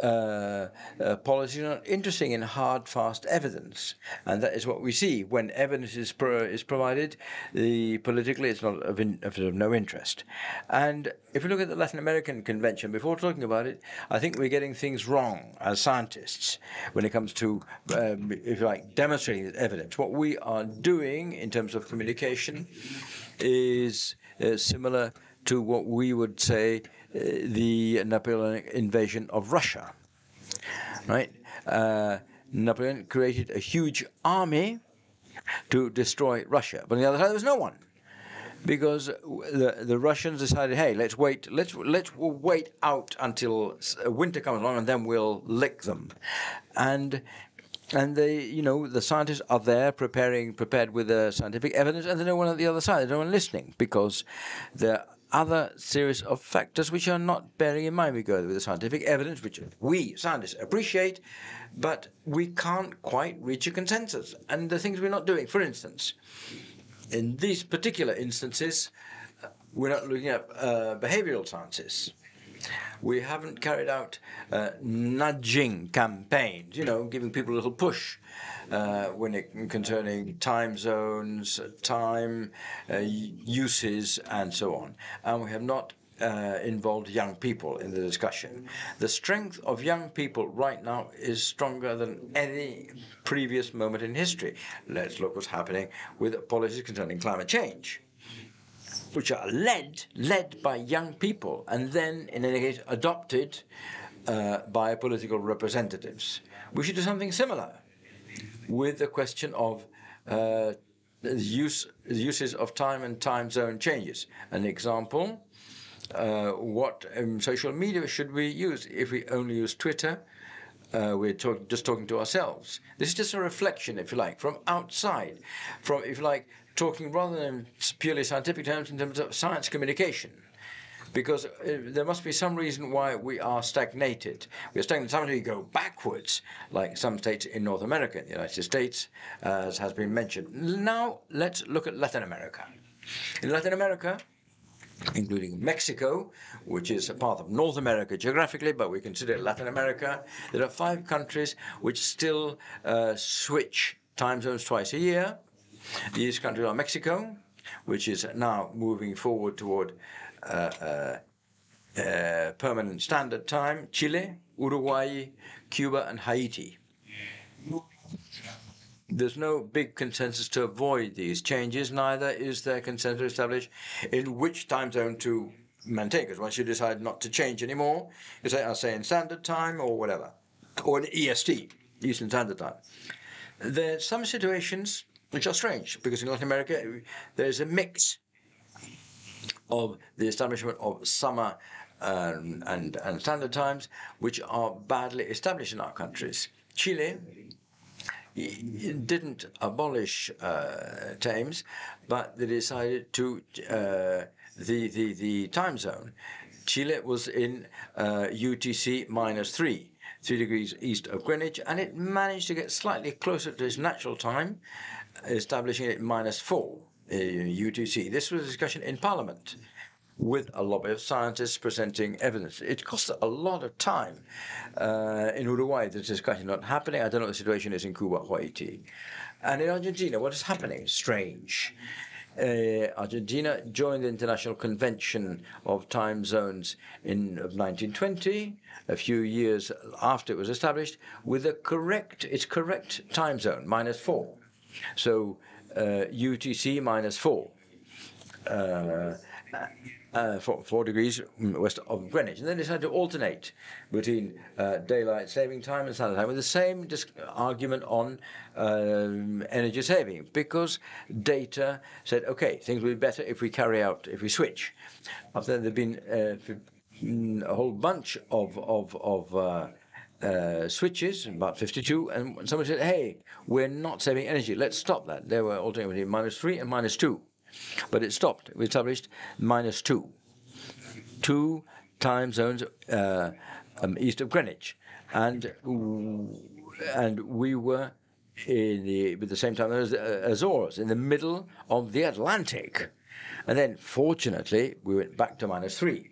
uh, uh, policies are not interesting in hard, fast evidence, and that is what we see when evidence is pro- is provided. The politically, it's not of, in, of, no interest. And if we look at the Latin American Convention, before talking about it, I think we're getting things wrong as scientists when it comes to, um, if you like, demonstrating evidence. What we are doing in terms of communication is uh, similar to what we would say uh, the Napoleonic invasion of Russia. Right? Uh, Napoleon created a huge army to destroy Russia, but on the other side there was no one because the the Russians decided, hey, let's wait, let's let's wait out until uh, winter comes along, and then we'll lick them, and and they, you know, the scientists are there preparing, prepared with the scientific evidence, and there's no one on the other side, there's no one listening because the other series of factors which are not bearing in mind. We go with the scientific evidence, which we scientists appreciate, but we can't quite reach a consensus. And the things we're not doing, for instance, in these particular instances, we're not looking at uh, behavioral sciences. We haven't carried out uh, nudging campaigns, you know, giving people a little push uh, when it concerning time zones, time uh, uses, and so on. And we have not uh, involved young people in the discussion. The strength of young people right now is stronger than any previous moment in history. Let's look what's happening with policies concerning climate change which are led led by young people and then in any case adopted uh, by political representatives. We should do something similar with the question of uh, the use uses of time and time zone changes. An example: uh, what um, social media should we use if we only use Twitter? Uh, we're talk, just talking to ourselves. This is just a reflection, if you like, from outside, from, if you like, talking rather than purely scientific terms in terms of science communication. Because uh, there must be some reason why we are stagnated. We are stagnated. Sometimes we go backwards, like some states in North America, in the United States, uh, as has been mentioned. Now let's look at Latin America. In Latin America, including Mexico, which is a part of North America geographically, but we consider Latin America. There are five countries which still uh, switch time zones twice a year. These countries are Mexico, which is now moving forward toward uh, uh, uh, permanent standard time, Chile, Uruguay, Cuba, and Haiti. There's no big consensus to avoid these changes, neither is there consensus established in which time zone to maintain, because once you decide not to change anymore, you say, I'll say in standard time or whatever, or in EST, Eastern Standard Time. There are some situations which are strange because in Latin America there's a mix of the establishment of summer um, and, and standard times, which are badly established in our countries. Chile didn't abolish uh, times, but they decided to uh, the, the the time zone. Chile was in uh, UTC minus three, three degrees east of Greenwich, and it managed to get slightly closer to its natural time, establishing it minus four UTC. This was a discussion in Parliament with a lobby of scientists presenting evidence. It cost a lot of time. Uh, in Uruguay, this discussion is not happening. I don't know what the situation is in Cuba, Haiti. And in Argentina, what is happening? Strange. Uh, Argentina joined the International Convention of Time Zones in 1920, a few years after it was established, with a correct, its correct time zone, minus four. So uh, UTC minus four. Uh, uh, four, four, degrees west of Greenwich. And then they decided to alternate between uh, daylight saving time and standard time with the same argument on um, energy saving because data said, okay, things will be better if we carry out, if we switch. After there have been uh, a whole bunch of, of, of uh, switches, about 52, and somebody said, hey, we're not saving energy, let's stop that. They were alternating minus 3 and minus 2. But it stopped. We established minus 2. Two time zones uh, um, east of Greenwich. And, and we were in the, at the same time as uh, Azores, in the middle of the Atlantic. And then, fortunately, we went back to minus 3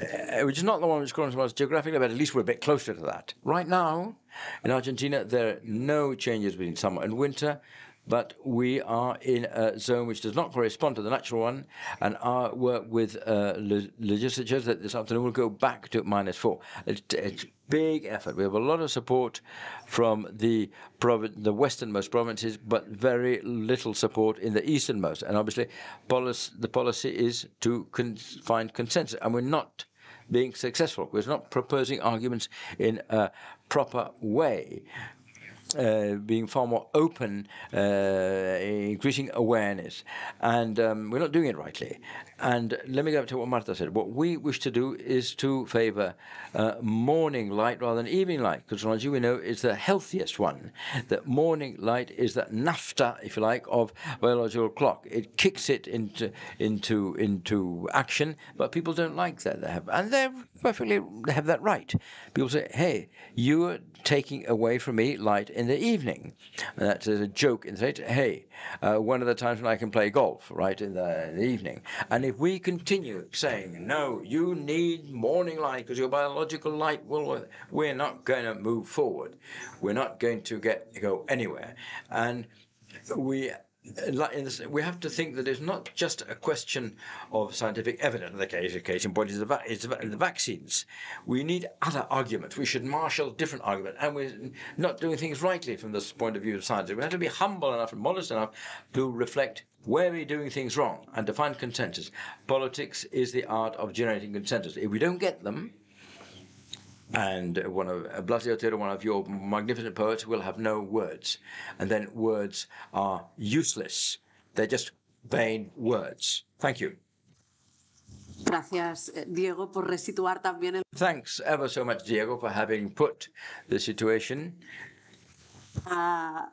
uh, which is not the one which corresponds geographically, but at least we're a bit closer to that. Right now, in Argentina, there are no changes between summer and winter, but we are in a zone which does not correspond to the natural one, and our work with uh, legislatures that this afternoon will go back to minus four. It's, it's big effort. We have a lot of support from the the westernmost provinces, but very little support in the easternmost. And obviously, policy, the policy is to con find consensus, and we're not being successful. We're not proposing arguments in a proper way. Uh, being far more open, uh, increasing awareness, and um, we're not doing it rightly. And let me go back to what Marta said. What we wish to do is to favour uh, morning light rather than evening light, because as we know is the healthiest one. That morning light is the nafta, if you like, of biological clock. It kicks it into into into action, but people don't like that. They have, and they're perfectly they have that right. People say, "Hey, you taking away from me light in the evening." And that's a joke. And say, "Hey, uh, one of the times when I can play golf, right in the, in the evening," and if we continue saying, no, you need morning light because your biological light will, we're not going to move forward. We're not going to get go anywhere. And we we have to think that it's not just a question of scientific evidence. The case, the case in point is the, is the vaccines. We need other arguments. We should marshal different arguments, and we're not doing things rightly from this point of view of science. We have to be humble enough and modest enough to reflect where we're doing things wrong and to find consensus. Politics is the art of generating consensus. If we don't get them, and one of Blas de Otero, one of your magnificent poets, will have no words, and then words are useless. They're just vain words. Thank you. Gracias, Diego, por resituar también el. Thanks ever so much, Diego, for having put the situation. Uh,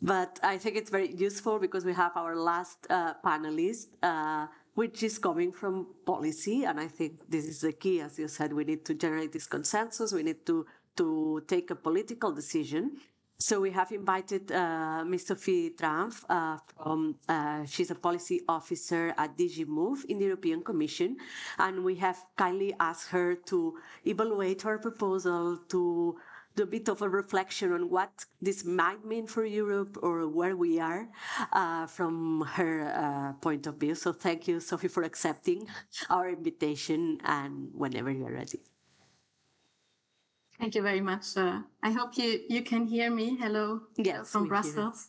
but I think it's very useful because we have our last uh, panelist, uh, which is coming from policy. And I think this is the key. As you said, we need to generate this consensus. We need to, to take a political decision. So we have invited uh, Ms. Sophie Trampf uh, from, uh, she's a policy officer at DG Move in the European Commission. And we have kindly asked her to evaluate our proposal, to do a bit of a reflection on what this might mean for Europe or where we are uh, from her uh, point of view. So thank you, Sophie, for accepting our invitation and whenever you're ready. Thank you very much. Uh, I hope you, you can hear me. Hello yes, from Brussels.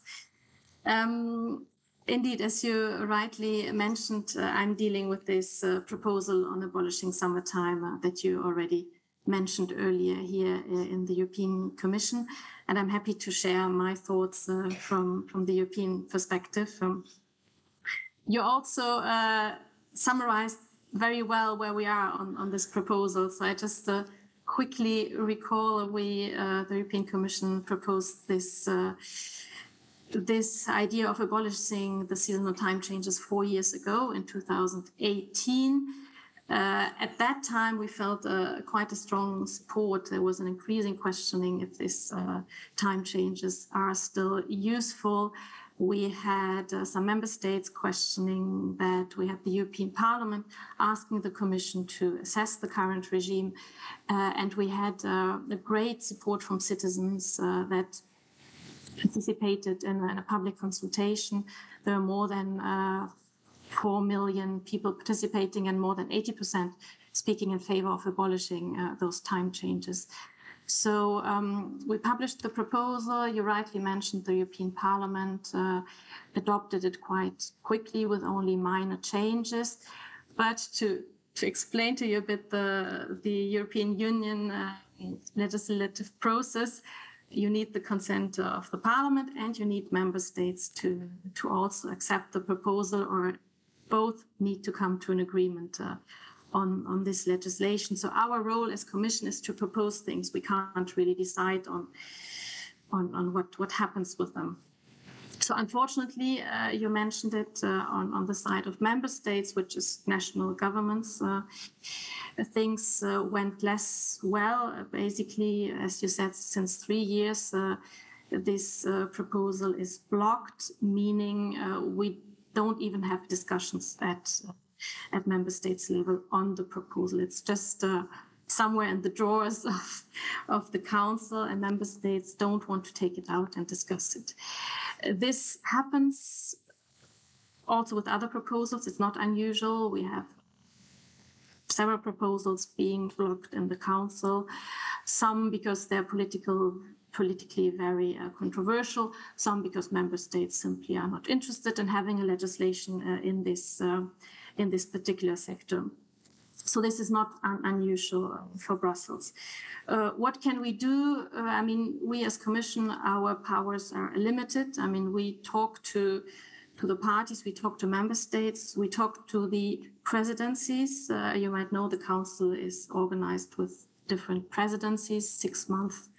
Um, indeed, as you rightly mentioned, uh, I'm dealing with this uh, proposal on abolishing summertime uh, that you already mentioned earlier here uh, in the European Commission. And I'm happy to share my thoughts uh, from, from the European perspective. Um, you also uh, summarized very well where we are on, on this proposal. So I just uh, quickly recall we, uh, the European Commission proposed this uh, this idea of abolishing the seasonal time changes four years ago in 2018. Uh, at that time, we felt uh, quite a strong support. There was an increasing questioning if these uh, time changes are still useful. We had uh, some member states questioning that. We had the European Parliament asking the Commission to assess the current regime. Uh, and we had a great support from citizens that participated in, in, a public consultation. There are more than 4 million people participating and more than 80% speaking in favor of abolishing uh, those time changes. So um, we published the proposal. You rightly mentioned the European Parliament uh, adopted it quite quickly with only minor changes. But to, to explain to you a bit the, the European Union uh, legislative process, you need the consent of the Parliament and you need member states to, to also accept the proposal or both need to come to an agreement uh, on, on this legislation. So our role as Commission is to propose things. We can't really decide on, on, on what, what happens with them. So unfortunately, uh, you mentioned it uh, on, on the side of member states, which is national governments. Uh, things uh, went less well. Basically, as you said, since three years, uh, this uh, proposal is blocked, meaning we don't even have discussions at at member states level on the proposal. It's just uh, somewhere in the drawers of, of the council, and member states don't want to take it out and discuss it. This happens also with other proposals. It's not unusual. We have several proposals being blocked in the council, some because they're political politically very uh, controversial, some because member states simply are not interested in having a legislation uh, in this uh, in this particular sector. so this is not un unusual for Brussels. Uh, what can we do? Uh, I mean, we as Commission, our powers are limited. I mean, we talk to to the parties, we talk to member states, we talk to the presidencies. Uh, you might know the Council is organized with different presidencies, six months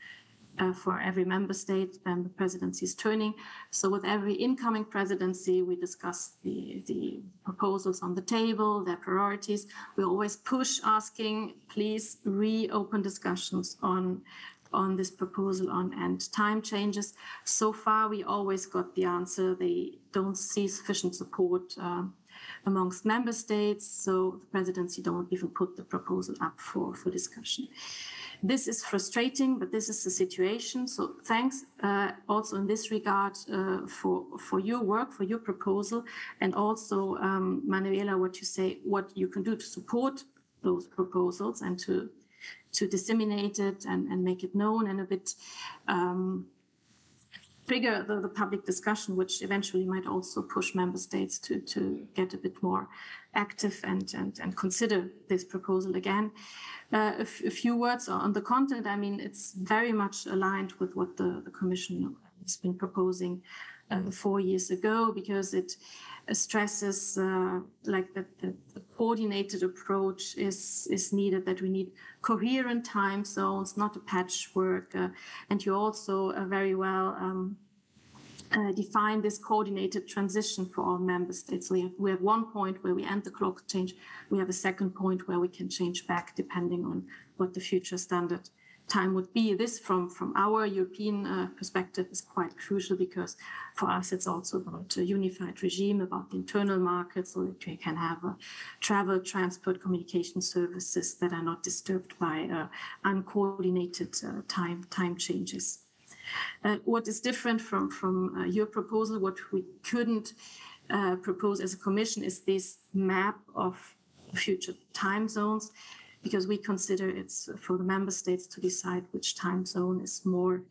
uh, for every member state and the presidency is turning. So with every incoming presidency, we discuss the, the proposals on the table, their priorities. We always push asking, please reopen discussions on on this proposal on and time changes. So far, we always got the answer. They don't see sufficient support uh, amongst member states. So the presidency don't even put the proposal up for, for discussion. This is frustrating, but this is the situation. So thanks uh, also in this regard uh, for, for your work, for your proposal, and also, um, Manuela, what you say, what you can do to support those proposals and to to disseminate it and, and make it known and a bit um, trigger the, the public discussion, which eventually might also push member states to, to get a bit more active and, and, and consider this proposal again. Uh, a, few words on the content. I mean, it's very much aligned with what the, the Commission has been proposing uh, four years ago because it uh, stresses uh, like that the, the, coordinated approach is is needed that we need coherent time zones not a patchwork uh, and you also uh, very well um, uh, define this coordinated transition for all member states. We have, we have one point where we end the clock change. We have a second point where we can change back depending on what the future standard time would be. This, from, from our European uh, perspective, is quite crucial because for us it's also about a unified regime, about the internal market, so that we can have uh, travel, transport, communication services that are not disturbed by uh, uncoordinated uh, time time changes. Uh, what is different from, from uh, your proposal, what we couldn't propose as a commission is this map of future time zones, because we consider it's for the member states to decide which time zone is more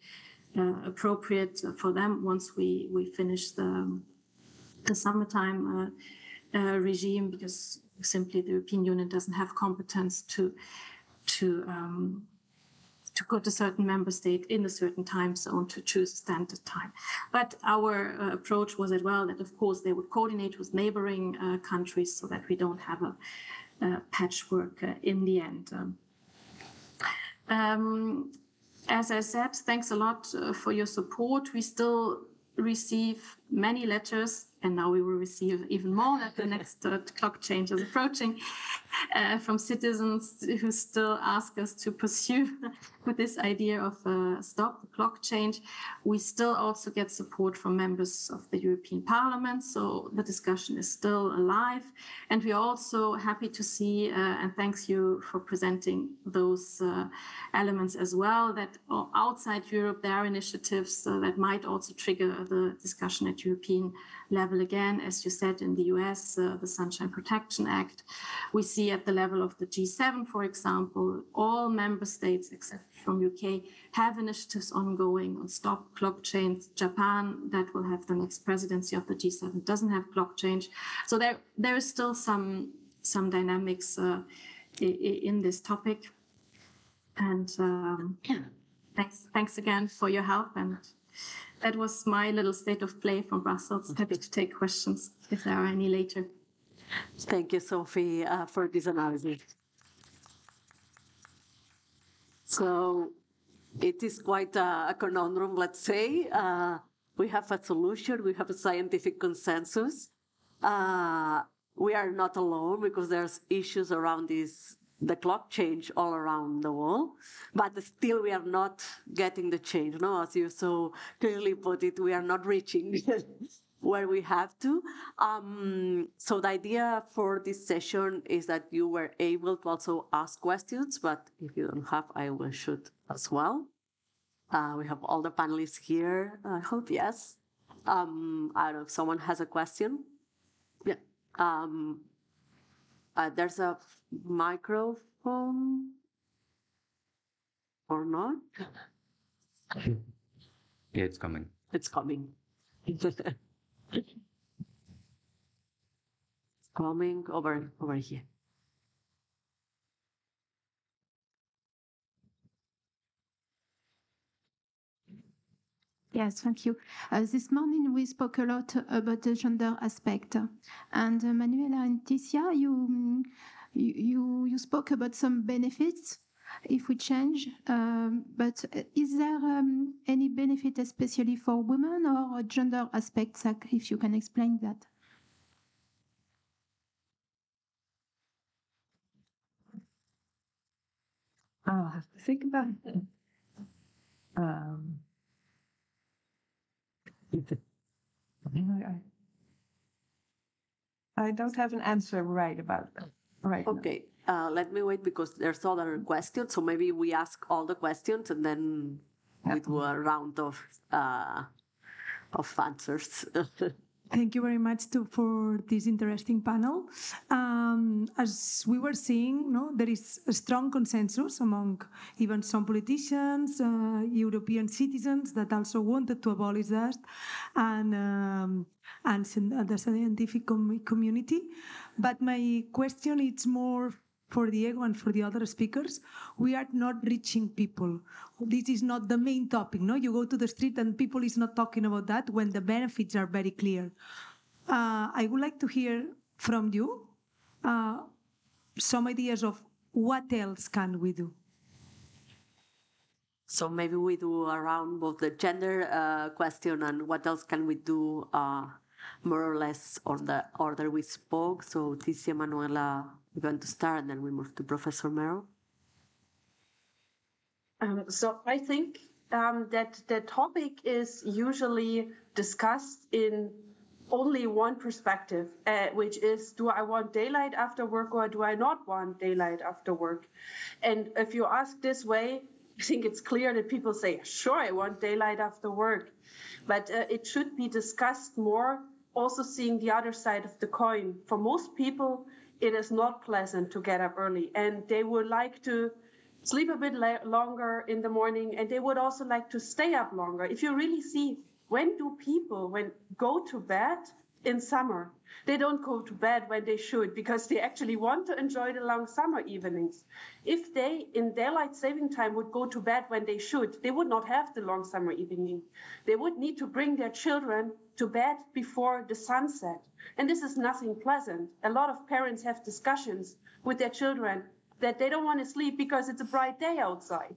uh, appropriate for them once we, we finish the, the summertime uh, uh, regime, because simply the European Union doesn't have competence to to um, to put a certain member state in a certain time zone to choose standard time. But our uh, approach was as well that, of course, they would coordinate with neighboring uh, countries so that we don't have a patchwork uh, in the end. Um, um, as I said, thanks a lot uh, for your support. We still receive many letters, and now we will receive even more that the next uh, clock change is approaching uh, from citizens who still ask us to pursue with this idea of uh, stop the clock change. We still also get support from members of the European Parliament, so the discussion is still alive. And we're also happy to see, uh, and thanks you for presenting those uh, elements as well, that outside Europe there are initiatives uh, that might also trigger the discussion at European level again, as you said in the US, uh, the Sunshine Protection Act. We see at the level of the G7, for example, all member states except from UK have initiatives ongoing on stop clock change. Japan, that will have the next presidency of the G7, doesn't have clock change. So there, there is still some, some dynamics uh, in this topic. And um, thanks, thanks again for your help and that was my little state of play from Brussels. Happy to take questions if there are any later. Thank you, Sophie, uh, for this analysis. So it is quite a, a conundrum, let's say. Uh, we have a solution, we have a scientific consensus. Uh, we are not alone because there's issues around this the clock change all around the world, but still we are not getting the change. No, as you so clearly put it, we are not reaching where we have to. Um, so the idea for this session is that you were able to also ask questions, but if you don't have, I will shoot as well. Uh, we have all the panelists here. I hope yes. Um, I don't know if someone has a question. Yeah. Um, uh, there's a microphone or not? Yeah, it's coming. It's coming. it's coming over over here. Yes, thank you. Uh, this morning we spoke a lot about the gender aspect, and uh, Manuela and Ticia, you, you you spoke about some benefits if we change. Um, but is there um, any benefit especially for women or gender aspects? If you can explain that. I'll have to think about it. Um, I don't have an answer right about that. Right. Okay. Uh, let me wait because there's other questions. So maybe we ask all the questions and then we do a round of uh, of answers. Thank you very much to, for this interesting panel. Um, as we were seeing, no, there is a strong consensus among even some politicians, uh, European citizens that also wanted to abolish that, and um, and the scientific community. But my question is more for Diego and for the other speakers, we are not reaching people. This is not the main topic. No, you go to the street and people is not talking about that when the benefits are very clear. Uh, I would like to hear from you uh, some ideas of what else can we do. So maybe we do around both the gender uh, question and what else can we do uh, more or less on the order we spoke. So Ticia Manuela we're going to start and then we move to Professor Merrow. Um, so I think um, that the topic is usually discussed in only one perspective, uh, which is do I want daylight after work or do I not want daylight after work? And if you ask this way, I think it's clear that people say, sure, I want daylight after work. But uh, it should be discussed more, also seeing the other side of the coin. For most people, it is not pleasant to get up early. And they would like to sleep a bit longer in the morning and they would also like to stay up longer. If you really see when do people when go to bed in summer they don't go to bed when they should because they actually want to enjoy the long summer evenings if they in daylight saving time would go to bed when they should they would not have the long summer evening they would need to bring their children to bed before the sunset and this is nothing pleasant. A lot of parents have discussions with their children that they don't want to sleep because it's a bright day outside.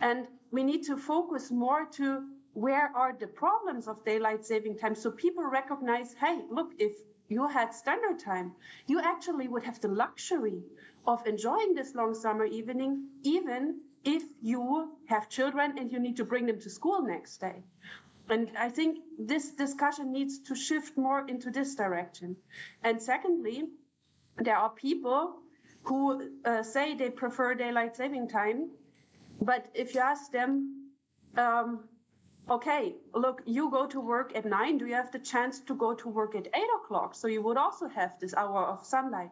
And we need to focus more to where are the problems of daylight saving time so people recognize, hey, look, if you had standard time, you actually would have the luxury of enjoying this long summer evening, even if you have children and you need to bring them to school next day. And I think this discussion needs to shift more into this direction. And secondly, there are people who uh, say they prefer daylight saving time, but if you ask them, um, okay, look, you go to work at nine, do you have the chance to go to work at eight o'clock? So you would also have this hour of sunlight.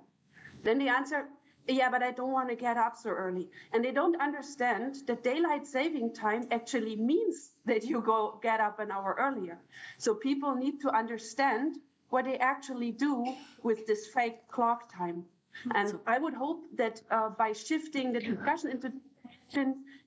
Then the answer, yeah, but I don't want to get up so early. And they don't understand that daylight saving time actually means that you go get up an hour earlier. So people need to understand what they actually do with this fake clock time. And I would hope that uh, by shifting the discussion into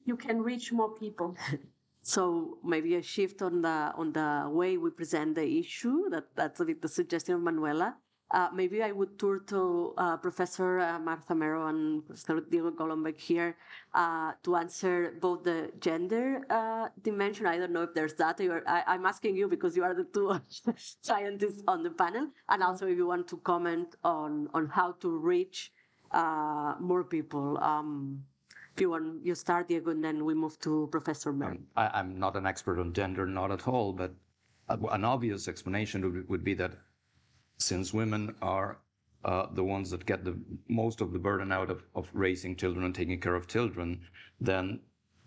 you can reach more people. So maybe a shift on the on the way we present the issue. That that's a bit the suggestion of Manuela. Uh, maybe I would turn to uh, Professor uh, Martha Merrow and Professor Diego Golombek here uh, to answer both the gender uh, dimension. I don't know if there's that. Or I, am asking you because you are the two scientists on the panel, and also if you want to comment on on how to reach uh, more people. Um, if you want, you start, Diego, and then we move to Professor Merrow. Um, I, am not an expert on gender, not at all, but an obvious explanation would, would be that since women are uh, the ones that get the most of the burden out of, of raising children and taking care of children, then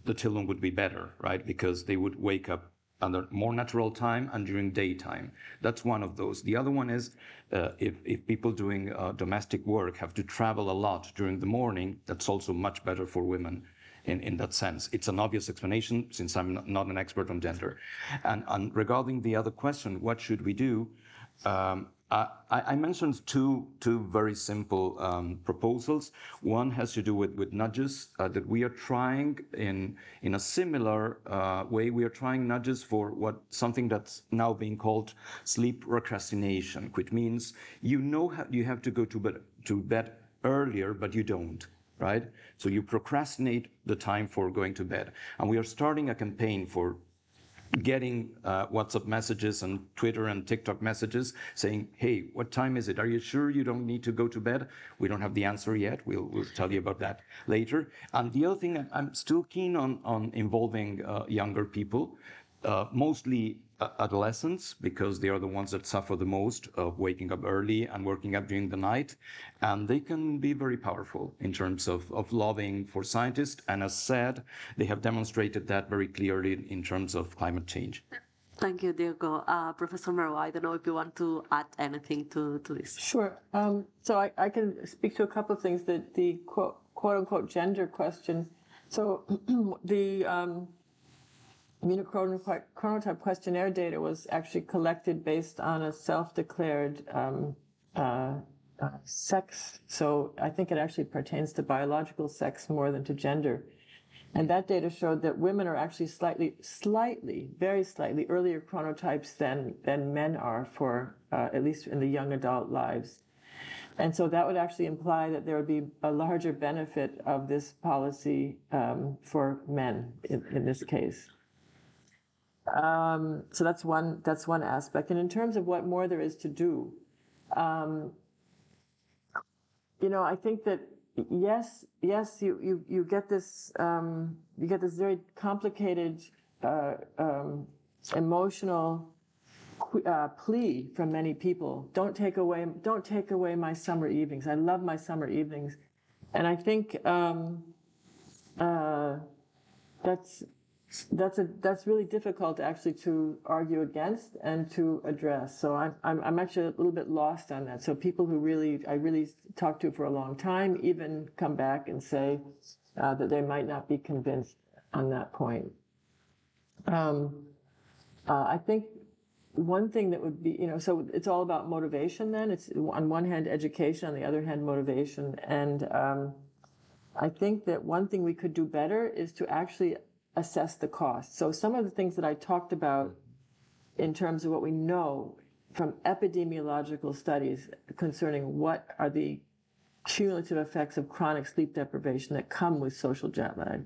the children would be better, right? Because they would wake up under more natural time and during daytime. That's one of those. The other one is uh, if, if people doing uh, domestic work have to travel a lot during the morning, that's also much better for women in, in that sense. It's an obvious explanation since I'm not, an expert on gender. And, and regarding the other question, what should we do? Um, I, I mentioned two, two very simple um, proposals. One has to do with, nudges uh, that we are trying in, in a similar uh, way. We are trying nudges for what something that's now being called sleep procrastination, which means you know you have to go to bed, to bed earlier, but you don't right? So you procrastinate the time for going to bed. And we are starting a campaign for getting uh, WhatsApp messages and Twitter and TikTok messages saying, hey, what time is it? Are you sure you don't need to go to bed? We don't have the answer yet. We'll, we'll tell you about that later. And the other thing, I'm still keen on, on involving uh, younger people, uh, mostly adolescents because they are the ones that suffer the most of waking up early and working up during the night. And they can be very powerful in terms of, of lobbying for scientists. And as said, they have demonstrated that very clearly in terms of climate change. Thank you, Diego. Uh, Professor Merrow, I don't know if you want to add anything to, to this. Sure. Um, so I, I can speak to a couple of things that the quote, quote unquote gender question. So the um, Munich chronotype questionnaire data was actually collected based on a self-declared um, uh, uh, sex. So I think it actually pertains to biological sex more than to gender. And that data showed that women are actually slightly, slightly, very slightly earlier chronotypes than, than men are for, uh, at least in the young adult lives. And so that would actually imply that there would be a larger benefit of this policy um, for men in, in this case. Um, so that's one that's one aspect. And in terms of what more there is to do, um, you know, I think that yes, yes, you you you get this um, you get this very complicated uh, um, emotional uh, plea from many people. Don't take away don't take away my summer evenings. I love my summer evenings, and I think um, uh, that's that's a that's really difficult actually to argue against and to address. So I'm I'm, I'm actually a little bit lost on that. So people who really I really talked to for a long time even come back and say uh, that they might not be convinced on that point. Um, uh, I think one thing that would be you know so it's all about motivation. Then it's on one hand education, on the other hand motivation, and um, I think that one thing we could do better is to actually assess the cost. So some of the things that I talked about in terms of what we know from epidemiological studies concerning what are the cumulative effects of chronic sleep deprivation that come with social jet lag.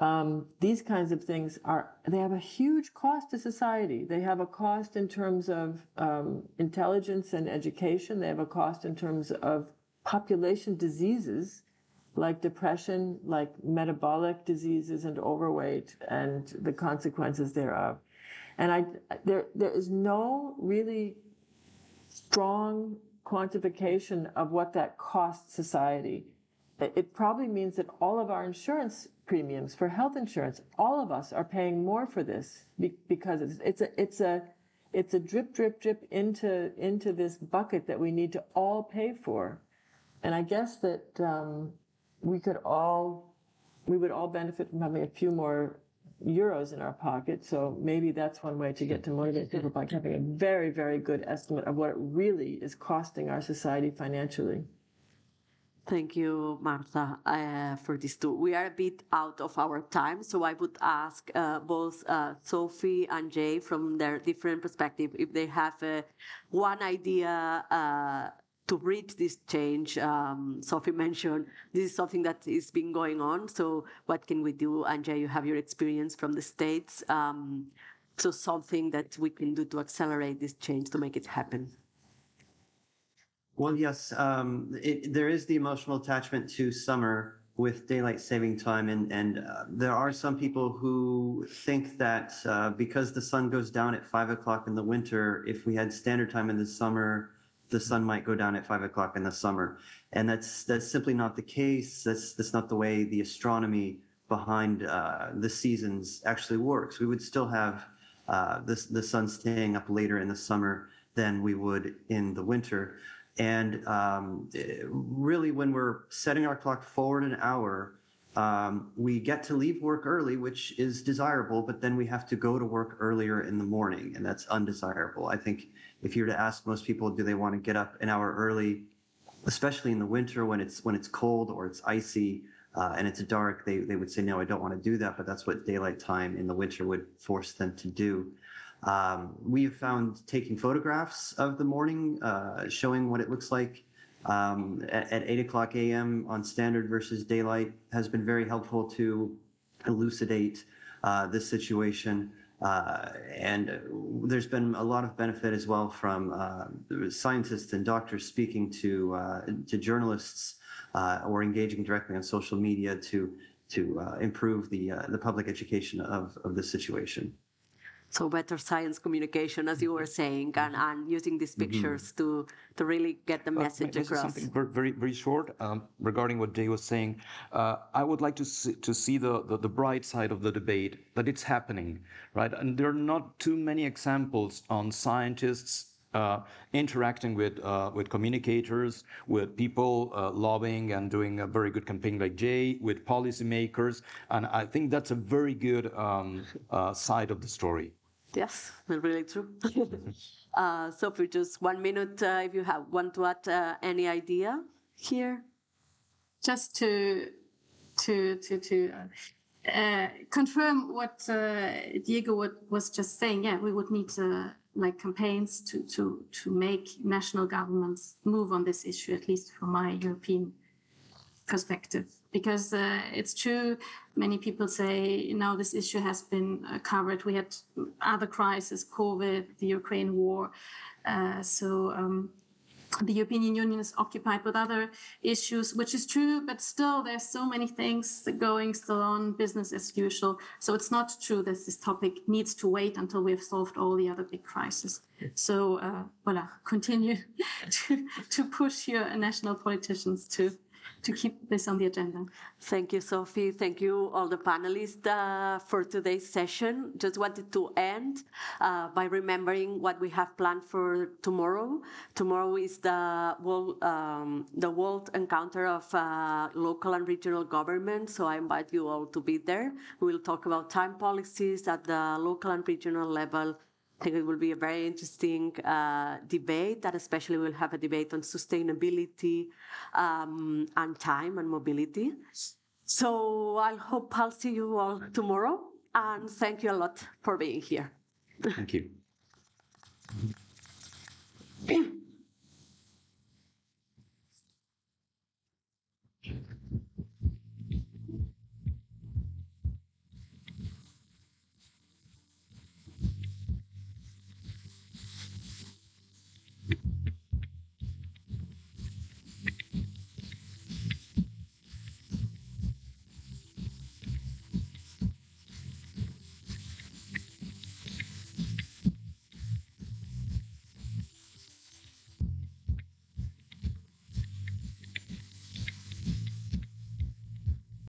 Um, these kinds of things are they have a huge cost to society they have a cost in terms of um, intelligence and education they have a cost in terms of population diseases like depression, like metabolic diseases and overweight and the consequences thereof. And I, there, there is no really strong quantification of what that costs society. It probably means that all of our insurance premiums for health insurance, all of us are paying more for this because it's, it's a, it's a, it's a drip, drip, drip into, into this bucket that we need to all pay for. And I guess that, um, we could all, we would all benefit from having a few more euros in our pocket. So maybe that's one way to get to motivate people by having a very, very good estimate of what it really is costing our society financially. Thank you, Martha, uh, for this too. We are a bit out of our time, so I would ask uh, both uh, Sophie and Jay from their different perspective if they have uh, one idea uh, to reach this change, um, Sophie mentioned this is something that is been going on. So what can we do? Anja, you have your experience from the States. Um, so something that we can do to accelerate this change to make it happen. Well, yes, um, it, there is the emotional attachment to summer with daylight saving time, and and uh, there are some people who think that uh, because the sun goes down at five o'clock in the winter, if we had standard time in the summer, the sun might go down at five o'clock in the summer. And that's that's simply not the case. That's that's not the way the astronomy behind uh, the seasons actually works. We would still have uh, the the sun staying up later in the summer than we would in the winter. And um, really, when we're setting our clock forward an hour, um, we get to leave work early, which is desirable, but then we have to go to work earlier in the morning, and that's undesirable. I think if you were to ask most people, do they want to get up an hour early, especially in the winter when it's when it's cold or it's icy uh, and it's dark, they they would say no, I don't want to do that. But that's what daylight time in the winter would force them to do. Um, we have found taking photographs of the morning, uh, showing what it looks like um, at, at 8 o'clock a.m. on standard versus daylight has been very helpful to elucidate uh, this situation. Uh, and there's been a lot of benefit as well from uh, scientists and doctors speaking to uh, to journalists uh, or engaging directly on social media to to uh, improve the the public education of of the situation. So better science communication, as you were saying, and, and using these pictures to to really get the message may I say across. Something very, very short um, regarding what Jay was saying. Uh, I would like to see, to see the, the, the bright side of the debate, that it's happening, right? And there are not too many examples on scientists uh, interacting with, uh, with communicators, with people uh, lobbying and doing a very good campaign like Jay, with policymakers. And I think that's a very good um, uh, side of the story. Yes, really true. uh, so for just one minute, uh, if you have want to add uh, any idea here. just to to to to uh, confirm what uh, Diego wa- was just saying, yeah, we would need uh, like campaigns to to to make national governments move on this issue, at least from my European perspective, because uh, it's true. Many people say, now this issue has been uh, covered. We had other crises, COVID, the Ukraine war. Uh, so um, the European Union is occupied with other issues, which is true, but still there's so many things going still on, business as usual. So it's not true that this topic needs to wait until we have solved all the other big crises. So, uh, voila, continue to, to push your national politicians to, to keep this on the agenda. Thank you, Sophie. Thank you, all the panelists, uh, for today's session. Just wanted to end uh, by remembering what we have planned for tomorrow. Tomorrow is the world, um, the World Encounter of uh, Local and Regional Government, so I invite you all to be there. We will talk about time policies at the local and regional level I think it will be a very interesting uh, debate that especially we'll have a debate on sustainability um, and time and mobility. So I hope I'll see you all tomorrow and thank you a lot for being here. Thank you.